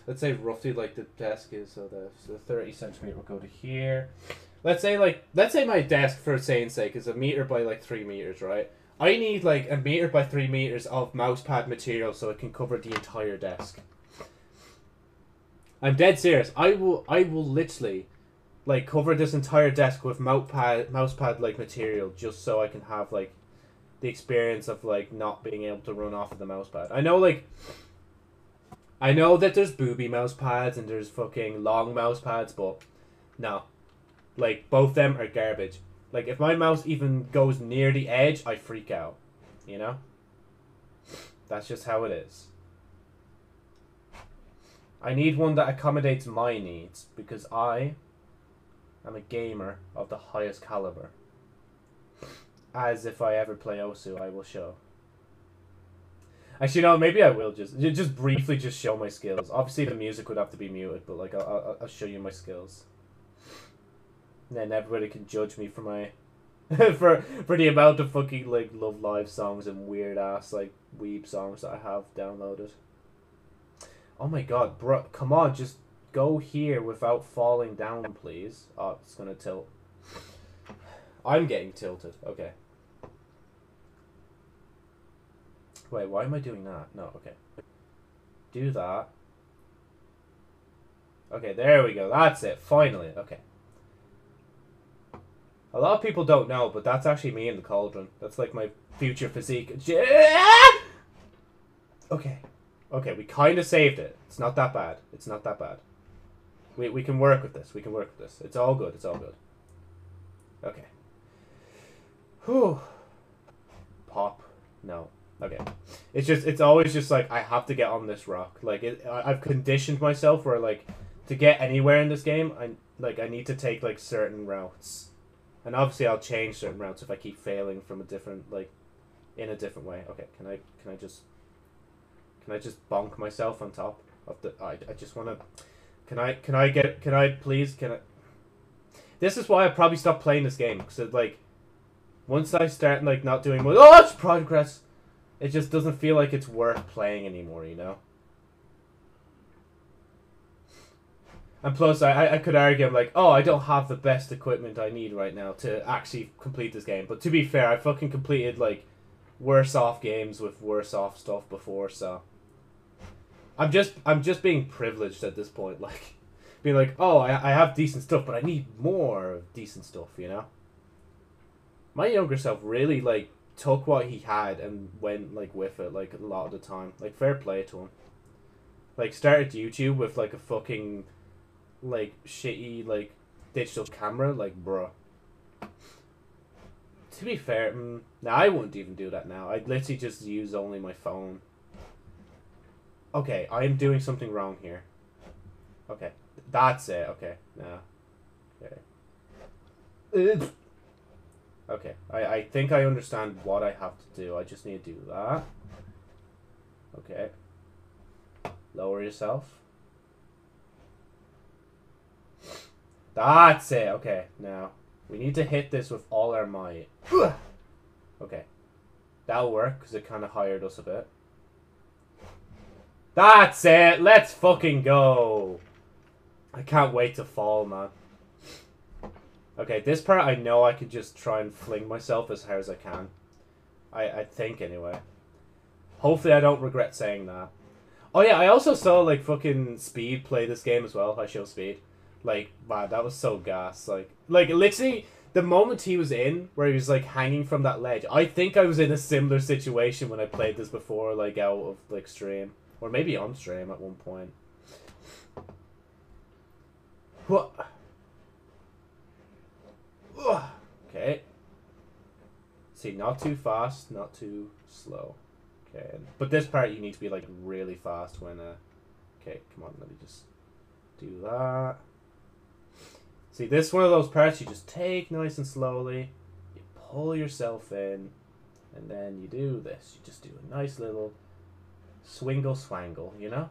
S1: let's say roughly like the desk is so the so 30 centimeter will go to here. Let's say like let's say my desk for saying sake is a meter by like three meters right? I need like a meter by three meters of mousepad material so it can cover the entire desk. I'm dead serious. I will i will literally like cover this entire desk with mousepad mousepad like material just so i can have like the experience of like not being able to run off of the mousepad i know like I know that there's booby mouse pads and there's fucking long mouse pads, but no. Like, both them are garbage. Like, if my mouse even goes near the edge, I freak out. You know? That's just how it is. I need one that accommodates my needs because I am a gamer of the highest caliber. As if I ever play Osu, I will show. Actually, no. Maybe I will just just briefly just show my skills. Obviously, the music would have to be muted, but like I'll I'll, show you my skills. And then everybody can judge me for my for for the amount of fucking like Love Live songs and weird ass like weeb songs that I have downloaded. Oh my god, bro! Come on, just go here without falling down, please. Oh, it's gonna tilt. I'm getting tilted. Okay. Wait, why am I doing that? No, okay. Do that. Okay, there we go. That's it. Finally. Okay. A lot of people don't know, but that's actually me in the cauldron. That's like my future physique. Okay. Okay, we kind of saved it. It's not that bad. It's not that bad. We, we can work with this. We can work with this. It's all good. It's all good. Okay. Whew. Pop. No. Okay. It's just, it's always just like, I have to get on this rock. Like, it, I've conditioned myself where, like, to get anywhere in this game, I, like, I need to take, like, certain routes. And obviously I'll change certain routes if I keep failing from a different, like, in a different way. Okay, can I, can I just, can I just bonk myself on top of the, I, I just want to, can I, can I get, can I, please, can I, this is why I probably stopped playing this game, because, like, once I start, like, not doing well, oh, it's progress, it just doesn't feel like it's worth playing anymore, you know? And plus, I, I could argue, I'm like, oh, I don't have the best equipment I need right now to actually complete this game. But to be fair, I fucking completed, like, worse off games with worse off stuff before, so... I'm just, I'm just being privileged at this point, like... Being like, oh, I, I have decent stuff, but I need more decent stuff, you know? My younger self really, like, took what he had and went, like, with it, like, a lot of the time. Like, fair play to him. Like, started YouTube with, like, a fucking like shitty like digital camera, like bruh. To be fair, mm, now I wouldn't even do that now. I'd literally just use only my phone. Okay, I am doing something wrong here. Okay, that's it. Okay, now. Okay. Okay, I, I think I understand what I have to do. I just need to do that. Okay. Lower yourself. That's it. Okay, now we need to hit this with all our might. Okay, that'll work because it kind of hired us a bit. That's it. Let's fucking go. I can't wait to fall, man. Okay, this part I know I can just try and fling myself as hard as I can. I, I think anyway. Hopefully I don't regret saying that. Oh yeah, I also saw like fucking Speed play this game as well. IShowSpeed. Like, wow, that was so gas. Like, like literally, the moment he was in, where he was like hanging from that ledge, I think I was in a similar situation when I played this before, like out of like stream, or maybe on stream at one point. What? Okay. See, not too fast, not too slow. Okay, but this part you need to be like really fast when. Uh, okay, come on, let me just do that. See, this one of those parts you just take nice and slowly, you pull yourself in, and then you do this. You just do a nice little swingle swangle, you know?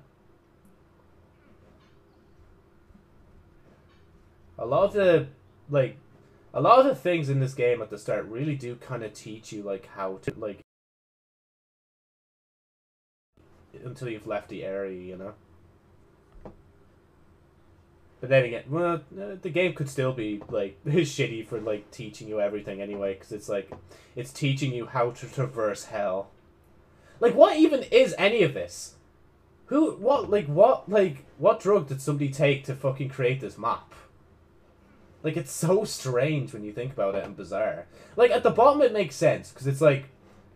S1: A lot of the, like, a lot of the things in this game at the start really do kind of teach you, like, how to, like, until you've left the area, you know? But then again, well, uh, the game could still be like shitty for like teaching you everything anyway, because it's like it's teaching you how to traverse hell. Like, what even is any of this? Who? What? Like, what? Like, what drug did somebody take to fucking create this map? Like, it's so strange when you think about it and bizarre. Like, at the bottom it makes sense because it's like,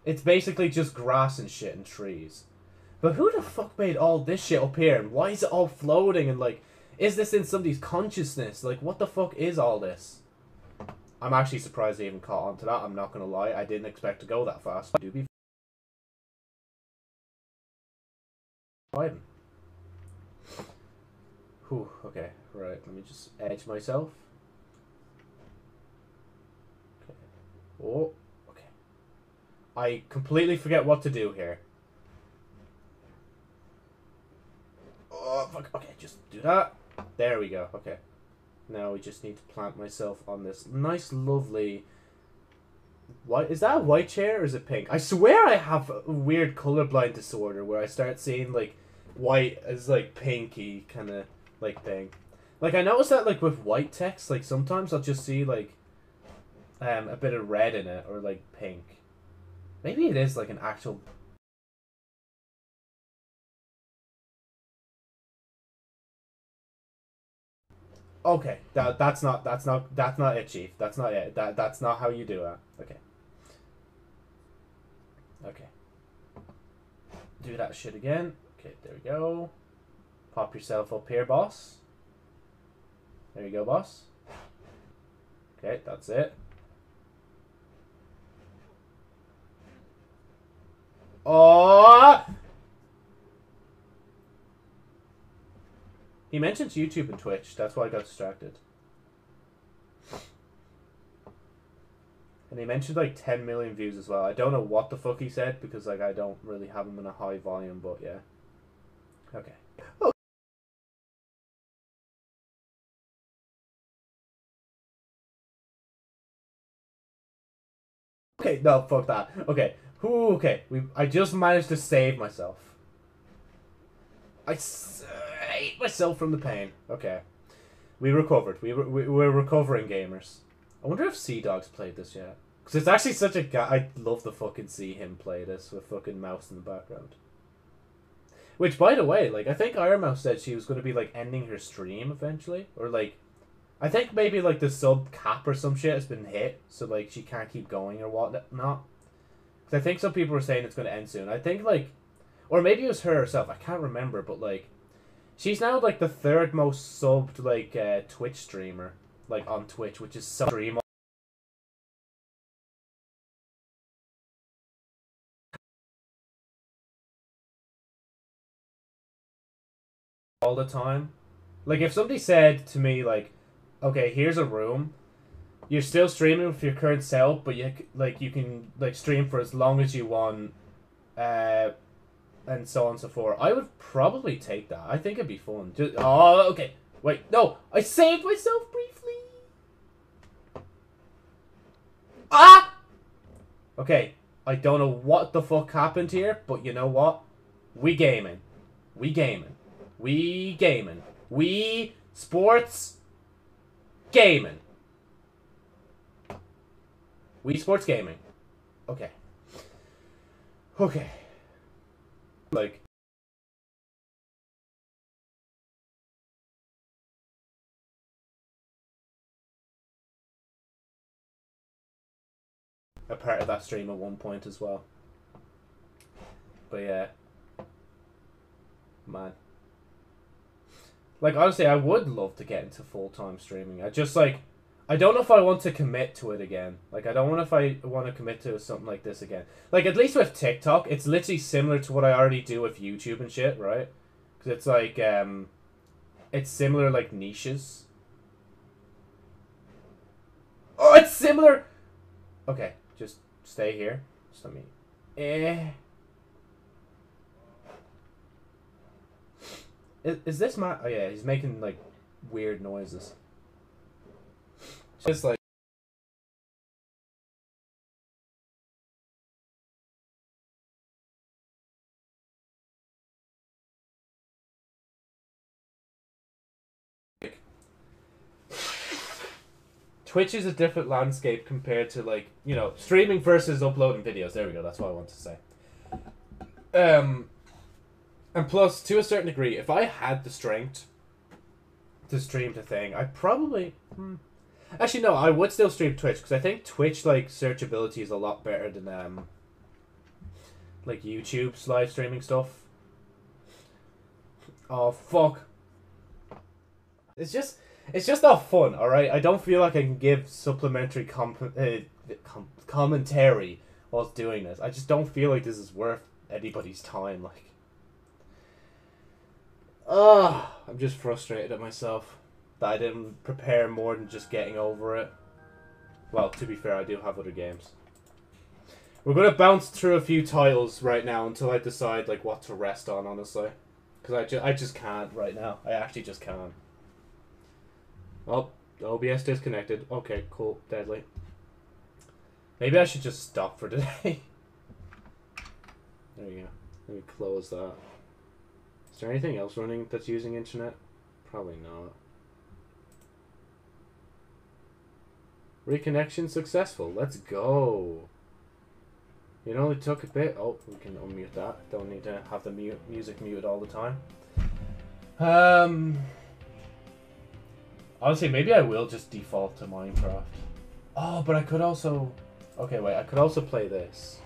S1: it's basically just grass and shit and trees. But who the fuck made all this shit up here? And why is it all floating and like? Is this in somebody's consciousness? Like, what the fuck is all this? I'm actually surprised they even caught on to that. I'm not gonna lie. I didn't expect to go that fast. Fighting. Whew, okay, right. Let me just edge myself. Okay. Oh, okay. I completely forget what to do here. Oh, fuck. Okay, just do that. There we go. Okay. Now we just need to plant myself on this nice, lovely. What is that a white chair or is it pink? I swear I have a weird colorblind disorder where I start seeing like white as like pinky kind of like thing. Like I noticed that like with white text, like sometimes I'll just see like um a bit of red in it or like pink. Maybe it is like an actual Okay, that that's not that's not that's not it, Chief. That's not it. That that's not how you do it. Okay. Okay. Do that shit again. Okay, there we go. Pop yourself up here, boss. There you go, boss. Okay, that's it. Oh! He mentions YouTube and Twitch. That's why I got distracted. And he mentioned like 10 million views as well. I don't know what the fuck he said because like I don't really have him in a high volume, but yeah. Okay. Okay, no, fuck that. Okay. Ooh, okay. We I just managed to save myself. I saved myself from the pain. Okay. We recovered. We were, we, we're recovering gamers. I wonder if CDawg's played this yet. Because it's actually such a guy. I'd love to fucking see him play this with fucking Mouse in the background. Which, by the way, like, I think Ironmouse said she was going to be, like, ending her stream eventually. Or, like, I think maybe, like, the sub cap or some shit has been hit. So, like, she can't keep going or whatnot. Because I think some people were saying it's going to end soon. I think, like, or maybe it was her herself. I can't remember. But, like, she's now, like, the third most subbed, like, uh, Twitch streamer. Like, on Twitch, which is so stream all the time. Like if somebody said to me like, "Okay, here's a room. You're still streaming with your current self, but you like you can like stream for as long as you want, uh, and so on and so forth." I would probably take that. I think it'd be fun. Just oh, okay. Wait, no, I saved myself briefly. Ah. Okay, I don't know what the fuck happened here, but you know what? We gaming. We gaming. We gaming. We sports gaming. We sports gaming. Okay. Okay. Like a part of that stream at one point as well. But yeah. Man like honestly, I would love to get into full time streaming. I just like I don't know if I want to commit to it again. Like I don't know if I want to commit to something like this again. Like at least with TikTok, it's literally similar to what I already do with YouTube and shit, right? Because it's like um, it's similar like niches. Oh, it's similar. Okay, just stay here. Just let me. Eh. Is, is this my? Oh yeah, he's making like weird noises. Just like. Twitch is a different landscape compared to like you know streaming versus uploading videos. There we go. That's what I want to say. Um, and plus, to a certain degree, if I had the strength to stream the thing, I probably. Hmm. Actually, no, I would still stream Twitch because I think Twitch like searchability is a lot better than um, like YouTube's live streaming stuff. Oh fuck! It's just it's just not fun. All right, I don't feel like I can give supplementary uh, com- commentary whilst doing this. I just don't feel like this is worth anybody's time. Like. Oh, I'm just frustrated at myself that I didn't prepare more than just getting over it. Well, to be fair, I do have other games. We're gonna bounce through a few titles right now until I decide like what to rest on, honestly, because I just I just can't right now. I actually just can't. Oh, OBS disconnected. Okay, cool, deadly. Maybe I should just stop for today. there you go. Let me close that. Is there anything else running that's using internet? Probably not. Reconnection successful. Let's go. It only took a bit. Oh, we can unmute that. Don't need to have the mute music muted all the time. Um, Honestly, maybe I will just default to Minecraft. Oh, but I could also... Okay, wait, I could also play this.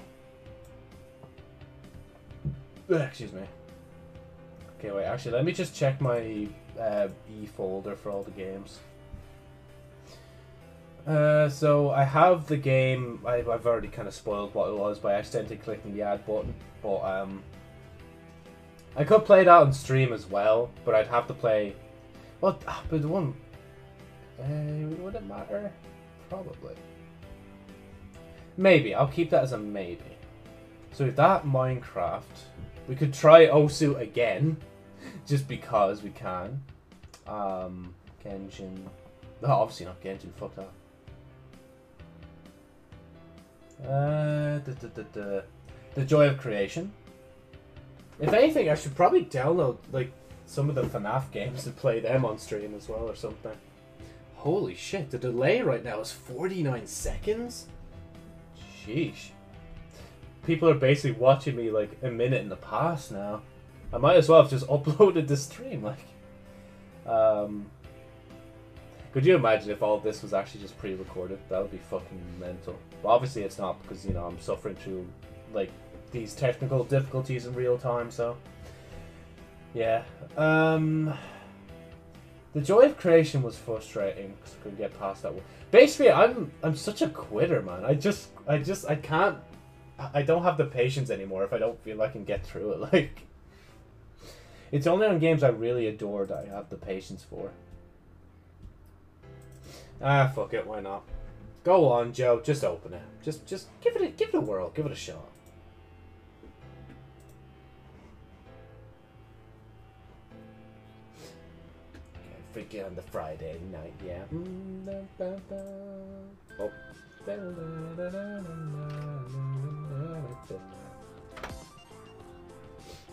S1: Excuse me. Okay, wait, actually, let me just check my uh, E folder for all the games. Uh, so I have the game. I've, I've already kind of spoiled what it was by accidentally clicking the add button, but um, I could play that on stream as well. But I'd have to play. Well, ah, but the one. Uh, would it matter? Probably. Maybe I'll keep that as a maybe. So with that Minecraft, we could try Osu again, just because we can. Um, Genshin. No, obviously not Genshin. Fuck that. Uh, the, the, the, the, joy of creation. If anything, I should probably download like some of the FNAF games and play them on stream as well or something. Holy shit! The delay right now is forty nine seconds. Sheesh. People are basically watching me like a minute in the past now. I might as well have just uploaded the stream. Like, um, could you imagine if all this was actually just pre-recorded? That would be fucking mental. But obviously it's not because you know I'm suffering through like these technical difficulties in real time. So yeah, um, the joy of creation was frustrating because I couldn't get past that one. Basically, I'm I'm such a quitter, man. I just I just I can't. I don't have the patience anymore if I don't feel I can get through it. Like, it's only on games I really adore that I have the patience for. Ah, fuck it, why not? Go on, Joe. Just open it. Just, just give it, a, give it a whirl. Give it a shot. Freaking on the Friday night, yeah. Oh.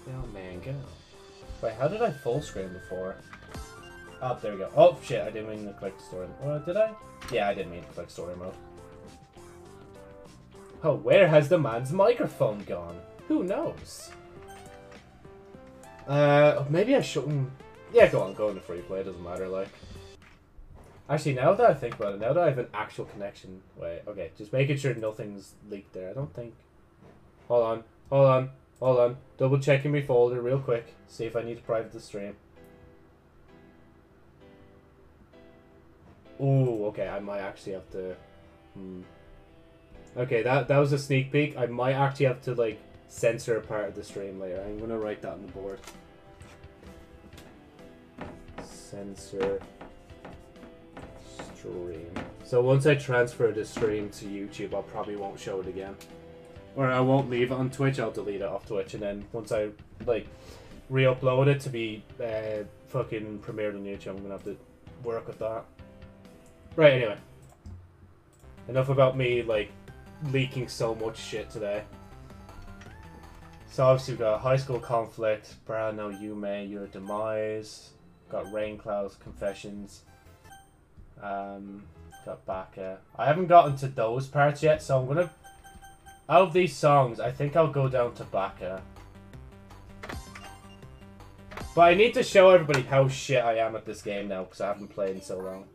S1: Oh man, go. Wait, how did I full screen before? Oh, there we go. Oh, shit, I didn't mean to click story mode. Did I? Yeah, I didn't mean to click story mode. Oh, where has the man's microphone gone? Who knows? Uh, maybe I shouldn't... Yeah, go on, go into free play, doesn't matter, like. Actually, now that I think about it, now that I have an actual connection... Wait, okay, just making sure nothing's leaked there, I don't think... Hold on, hold on, hold on. Double checking my folder real quick, see if I need to private the stream. Ooh, okay, I might actually have to... Hmm. Okay, that, that was a sneak peek. I might actually have to, like, censor a part of the stream later. I'm gonna write that on the board. Censor stream. So once I transfer the stream to YouTube, I probably won't show it again. Or I won't leave it on Twitch, I'll delete it off Twitch, and then once I, like, re-upload it to be uh, fucking premiered on YouTube, I'm gonna have to work with that. Right, anyway. Enough about me, like, leaking so much shit today. So obviously we've got High School Conflict, Bara No Yume, Your Demise, got Rain Clouds, Confessions, um, got Baka. I haven't gotten to those parts yet, so I'm gonna... Out of these songs, I think I'll go down to Baka. But I need to show everybody how shit I am at this game now, because I haven't played in so long.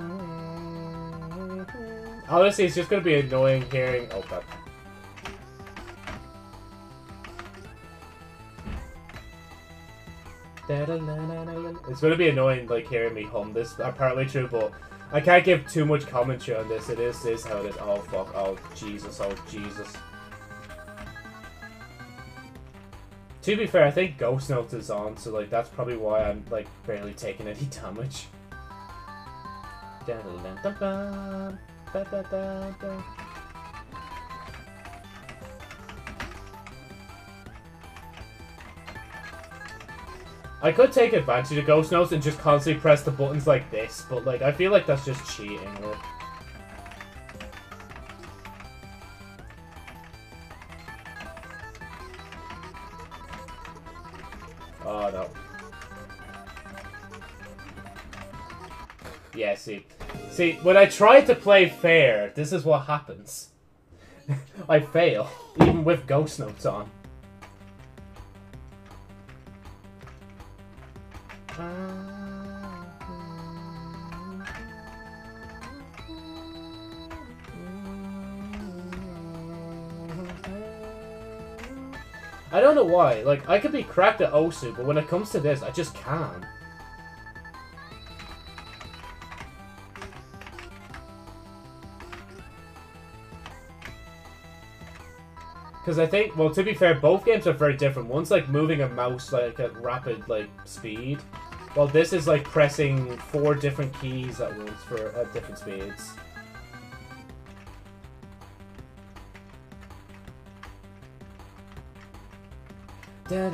S1: Honestly, it's just gonna be annoying hearing. Oh god. It's gonna be annoying, like hearing me hum this. Apparently true, but I can't give too much commentary on this. It is this how it is. Oh fuck. Oh Jesus. Oh Jesus. To be fair, I think Ghost Notes is on, so like that's probably why I'm like barely taking any damage. I could take advantage of Ghost Notes and just constantly press the buttons like this, but like I feel like that's just cheating. See. When I try to play fair, this is what happens. I fail, even with ghost notes on. I don't know why. Like, I could be cracked at Osu, but when it comes to this, I just can't. Because I think, well, to be fair, both games are very different. One's like moving a mouse like at rapid like speed, while this is like pressing four different keys at once for at different speeds. I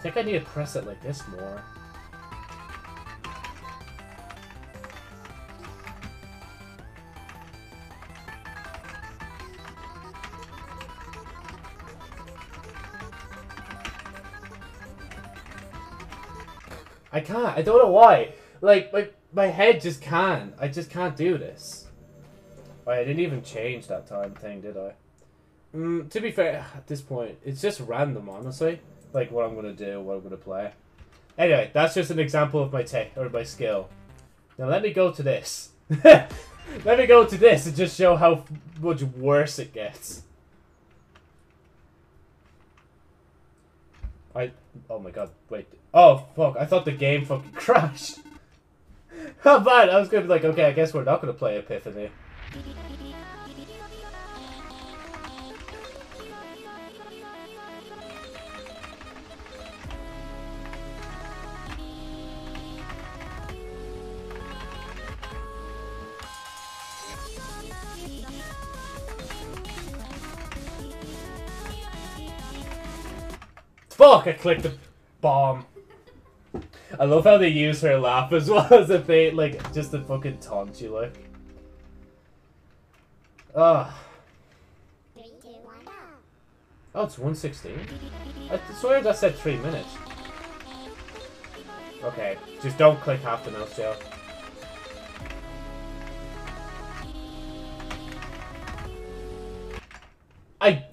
S1: think I need to press it like this more. I can't. I don't know why. Like, my, my head just can't. I just can't do this. Oh, I didn't even change that time thing, did I? Mm, to be fair, at this point, it's just random, honestly like what I'm gonna do, what I'm gonna play. Anyway, that's just an example of my tech or my skill. Now let me go to this. let me go to this and just show how much worse it gets. I oh my god, wait. Oh fuck, I thought the game fucking crashed. How bad? I was gonna be like, okay, I guess we're not gonna play Epiphany. Fuck, I clicked the bomb. I love how they use her laugh as well as if they, like, just to fucking taunt you, like. Ugh. Oh, it's 116? I swear that said 3 minutes. Okay, just don't click half the mouse, Joe. I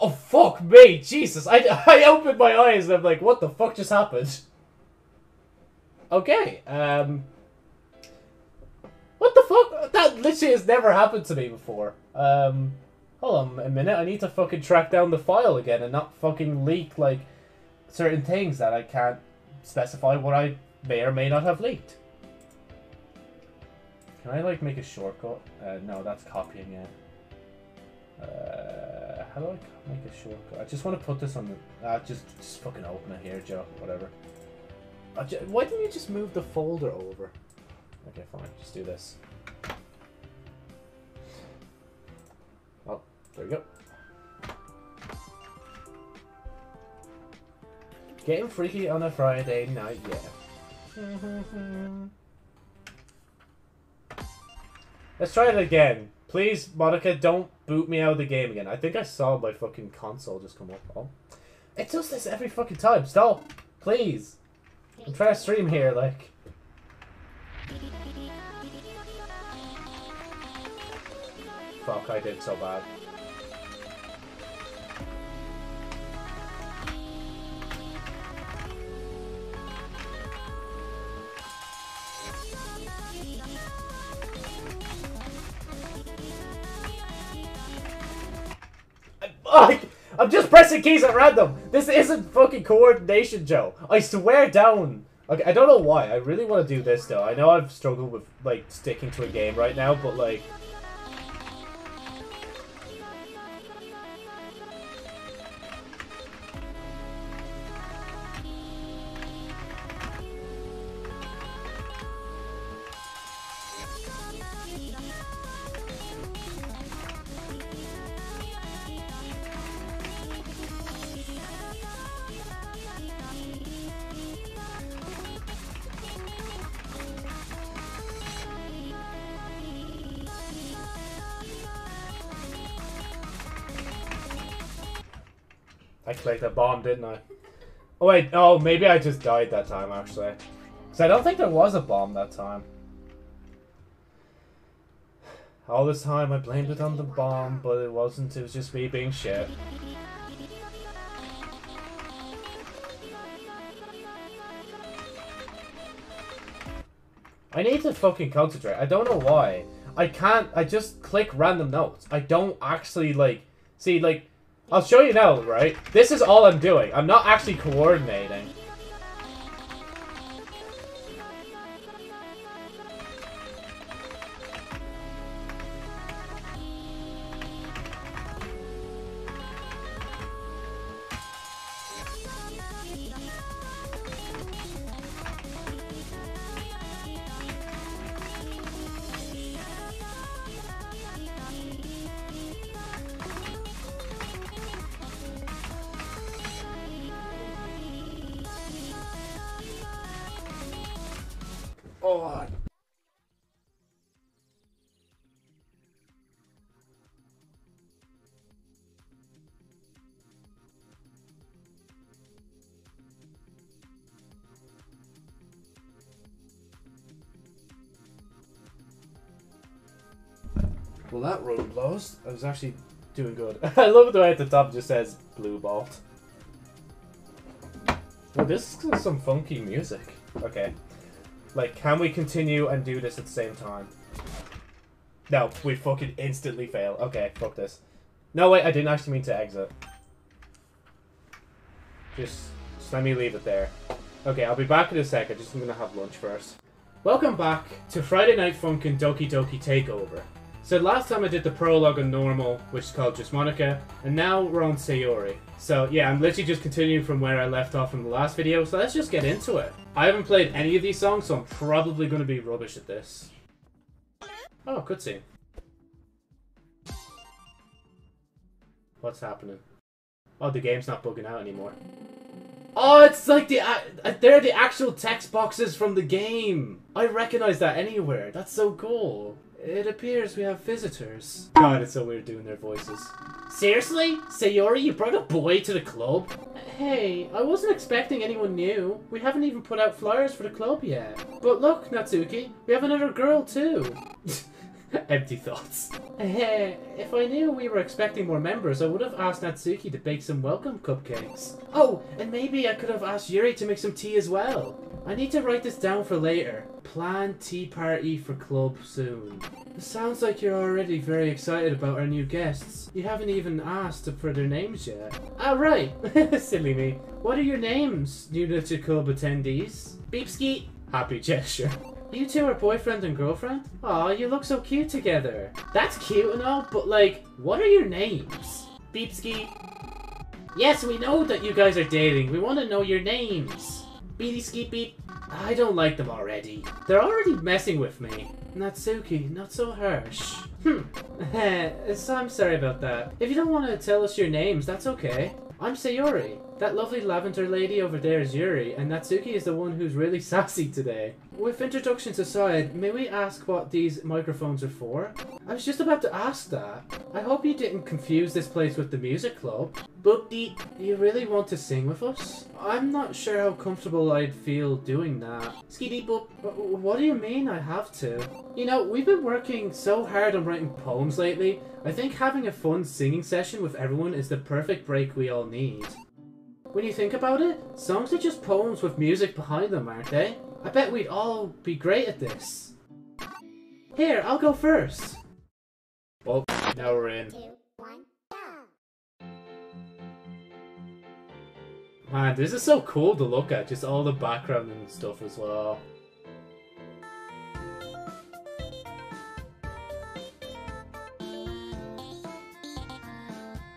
S1: Oh, fuck me. Jesus. I, I opened my eyes and I'm like, what the fuck just happened? Okay. Um. What the fuck? That literally has never happened to me before. Um. Hold on a minute. I need to fucking track down the file again and not fucking leak, like, certain things that I can't specify what I may or may not have leaked. Can I, like, make a shortcut? Uh, no, that's copying it. Uh, how do I make a shortcut? I just want to put this on the... Uh, just, just fucking open it here, Joe. Whatever. Just, why didn't you just move the folder over? Okay, fine. Just do this. Oh, there we go. Getting freaky on a Friday night, yeah. Let's try it again. Please, Monika, don't boot me out of the game again. I think I saw my fucking console just come up. Oh. It does this every fucking time. Stop. Please. I'm trying to stream here, like. Fuck, I did so bad. I, I'm just pressing keys at random. This isn't fucking coordination, Joe. I swear down. Okay, I don't know why. I really want to do this, though. I know I've struggled with, like, sticking to a game right now, but, like... Clicked a bomb, didn't I? Oh wait, oh maybe I just died that time actually. Cause I don't think there was a bomb that time. All this time I blamed it on the bomb, but it wasn't, it was just me being shit. I need to fucking concentrate. I don't know why. I can't, I just click random notes. I don't actually, like, see, like, I'll show you now, right? This is all I'm doing. I'm not actually coordinating. Well, that road blows. I was actually doing good. I love the way at the top just says blue Bolt. Well, this is some funky music. Okay. Like, can we continue and do this at the same time? No, we fucking instantly fail. Okay, fuck this. No, wait, I didn't actually mean to exit. Just, just let me leave it there. Okay, I'll be back in a second. Just I'm gonna have lunch first. Welcome back to Friday Night Funkin' Doki Doki Takeover. So last time I did the prologue on normal, which is called Just Monika, and now we're on Sayori. So yeah, I'm literally just continuing from where I left off from the last video, so let's just get into it. I haven't played any of these songs, so I'm probably going to be rubbish at this. Oh, cutscene. What's happening? Oh, the game's not bugging out anymore. Oh, it's like the uh, they're the actual text boxes from the game. I recognize that anywhere. That's so cool. It appears we have visitors. God, it's so weird doing their voices. Seriously? Sayori, you brought a boy to the club? Hey, I wasn't expecting anyone new. We haven't even put out flyers for the club yet. But look, Natsuki, we have another girl too. Empty thoughts. Hey, if I knew we were expecting more members, I would have asked Natsuki to bake some welcome cupcakes. Oh, and maybe I could have asked Yuri to make some tea as well. I need to write this down for later. Plan tea party for club soon. It sounds like you're already very excited about our new guests. You haven't even asked for their names yet. Ah, right. Silly me. What are your names, new to club attendees? Beepski. Happy gesture. You two are boyfriend and girlfriend? Aw, you look so cute together. That's cute and all, but like, what are your names? Beepski. Yes, we know that you guys are dating. We want to know your names. Beady Skeet Beep. I don't like them already. They're already messing with me. Natsuki, not so harsh. Hmm. so I'm sorry about that. If you don't want to tell us your names, that's okay. I'm Sayori. That lovely lavender lady over there is Yuri, and Natsuki is the one who's really sassy today. With introductions aside, may we ask what these microphones are for? I was just about to ask that. I hope you didn't confuse this place with the music club. Boopty, you really want to sing with us? I'm not sure how comfortable I'd feel doing that. Skitty boop, what do you mean I have to? You know, we've been working so hard on writing poems lately. I think having a fun singing session with everyone is the perfect break we all need. When you think about it, songs are just poems with music behind them, aren't they? I bet we'd all be great at this. Here, I'll go first. Well, now we're in. Man, this is so cool to look at, just all the background and stuff as well.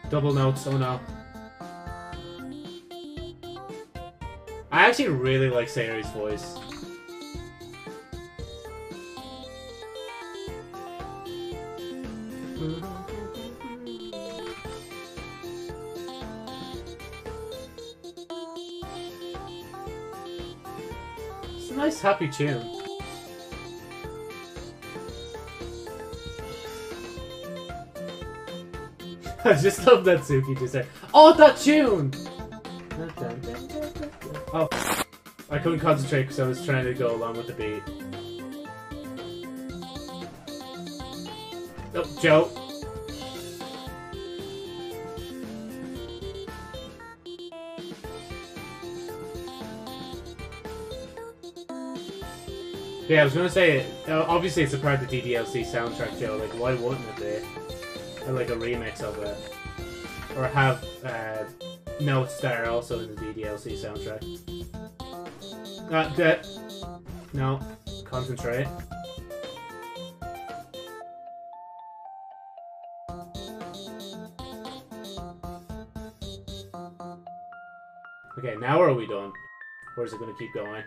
S1: Double notes, oh no. I actually really like Sayori's voice. It's a nice happy tune. I just love that Suki just there. Oh, that tune! I couldn't concentrate because I was trying to go along with the beat. Oh, Joe. Yeah, I was gonna say, uh, obviously it's a part of the DDLC soundtrack, Joe. Like, why wouldn't it be? Like a remix of it, or have uh, notes that are also in the DDLC soundtrack. Uh, that. No, concentrate. Okay, now where are we done? Or is it gonna keep going?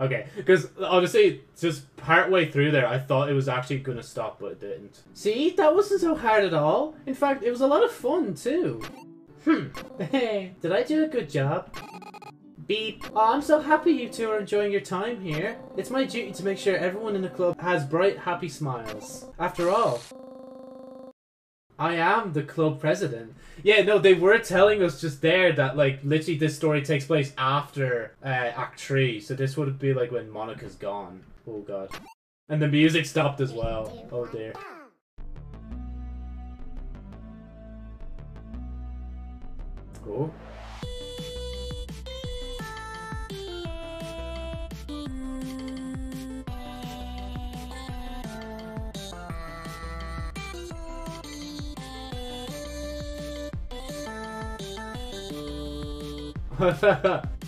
S1: Okay, because honestly, just part way through there, I thought it was actually gonna stop, but it didn't. See, that wasn't so hard at all. In fact, it was a lot of fun too. Hmm. Hey, did I do a good job? Beep. Oh, I'm so happy you two are enjoying your time here. It's my duty to make sure everyone in the club has bright, happy smiles. After all, I am the club president. Yeah, no, they were telling us just there that like literally this story takes place after uh, Act Three, so this would be like when Monika's gone. Oh god, and the music stopped as well. Oh dear. Cool.
S2: ハハ
S1: ハ。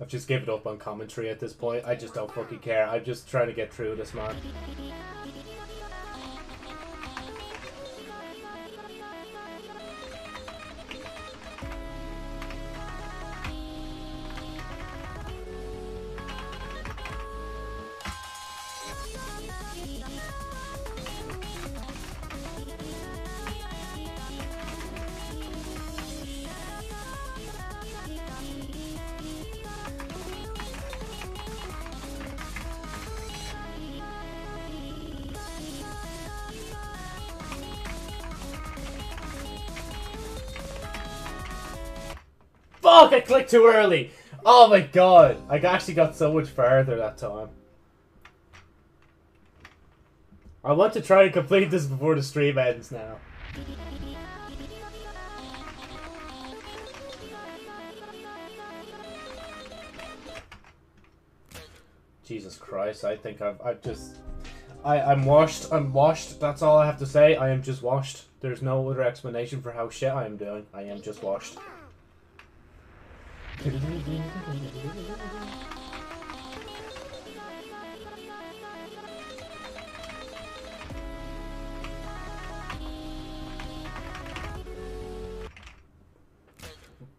S1: I've just given up on commentary at this point. I just don't fucking care. I'm just trying to get through this, man. clicked too early! Oh my god! I actually got so much further that time. I want to try and complete this before the stream ends now. Jesus Christ, I think I've, I've just... I, I'm washed, I'm washed, that's all I have to say. I am just washed. There's no other explanation for how shit I am doing. I am just washed.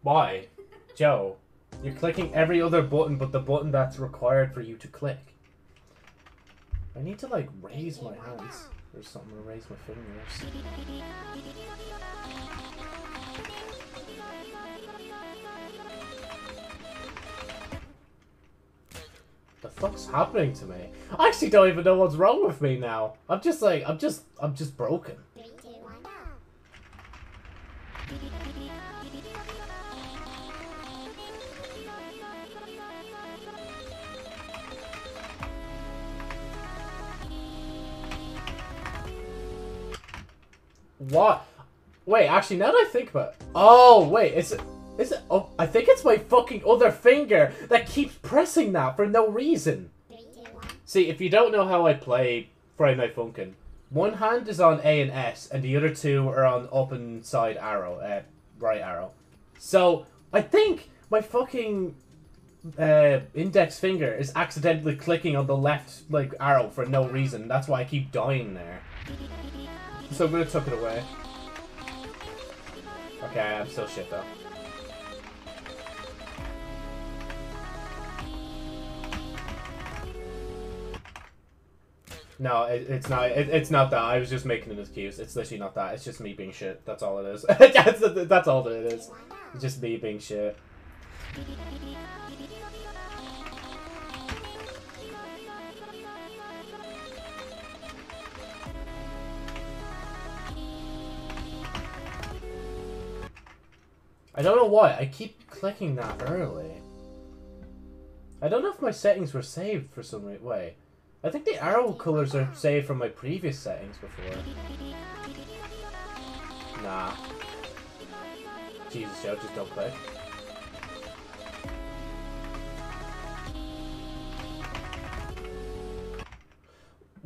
S1: Why? Joe, you're clicking every other button but the button that's required for you to click. I need to like raise my hands or something raise my fingers. The fuck's happening to me? I actually don't even know what's wrong with me now. I'm just like I'm just I'm just broken. What? Wait, actually, now that I think about it. Oh, wait, is it. Is it. Oh, I think it's my fucking other finger that keeps pressing that for no reason. See, if you don't know how I play Friday Night Funkin', one hand is on A and S, and the other two are on up and side arrow, uh, right arrow. So, I think my fucking uh, index finger is accidentally clicking on the left like arrow for no reason. That's why I keep dying there. So I'm gonna tuck it away. Okay, I'm still shit though. No, it, it's not. It, it's not that. I was just making an excuse. It's literally not that. It's just me being shit. That's all it is. that's, that's all that it is. It's just me being shit. I don't know why. I keep clicking that early. I don't know if my settings were saved for some way. I think the arrow colors are saved from my previous settings before. Nah. Jesus, Joe, just don't click.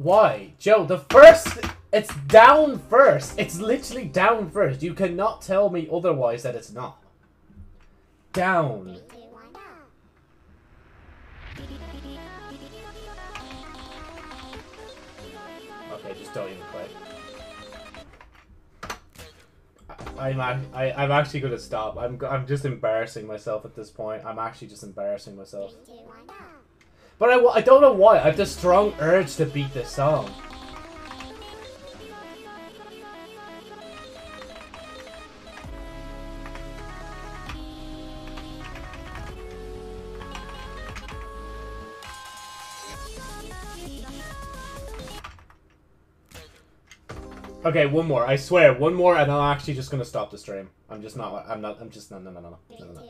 S1: Why? Joe, the first... It's down first. It's literally down first. You cannot tell me otherwise that it's not. Down. Okay, just don't even play. I'm I, I'm actually gonna stop. I'm I'm just embarrassing myself at this point. I'm actually just embarrassing myself. But I, I don't know why. I have this strong urge to beat this song. Okay, one more. I swear, one more, and I'm actually just gonna stop the stream. I'm just not. I'm not. I'm just no, no, no, no, no, no, no.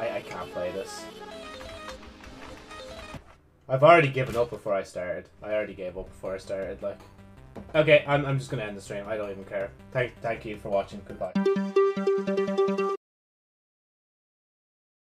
S1: I, I can't play this. I've already given up before I started. I already gave up before I started. Like, okay, I'm, I'm just gonna end the stream. I don't even care. Thank thank you for watching. Goodbye.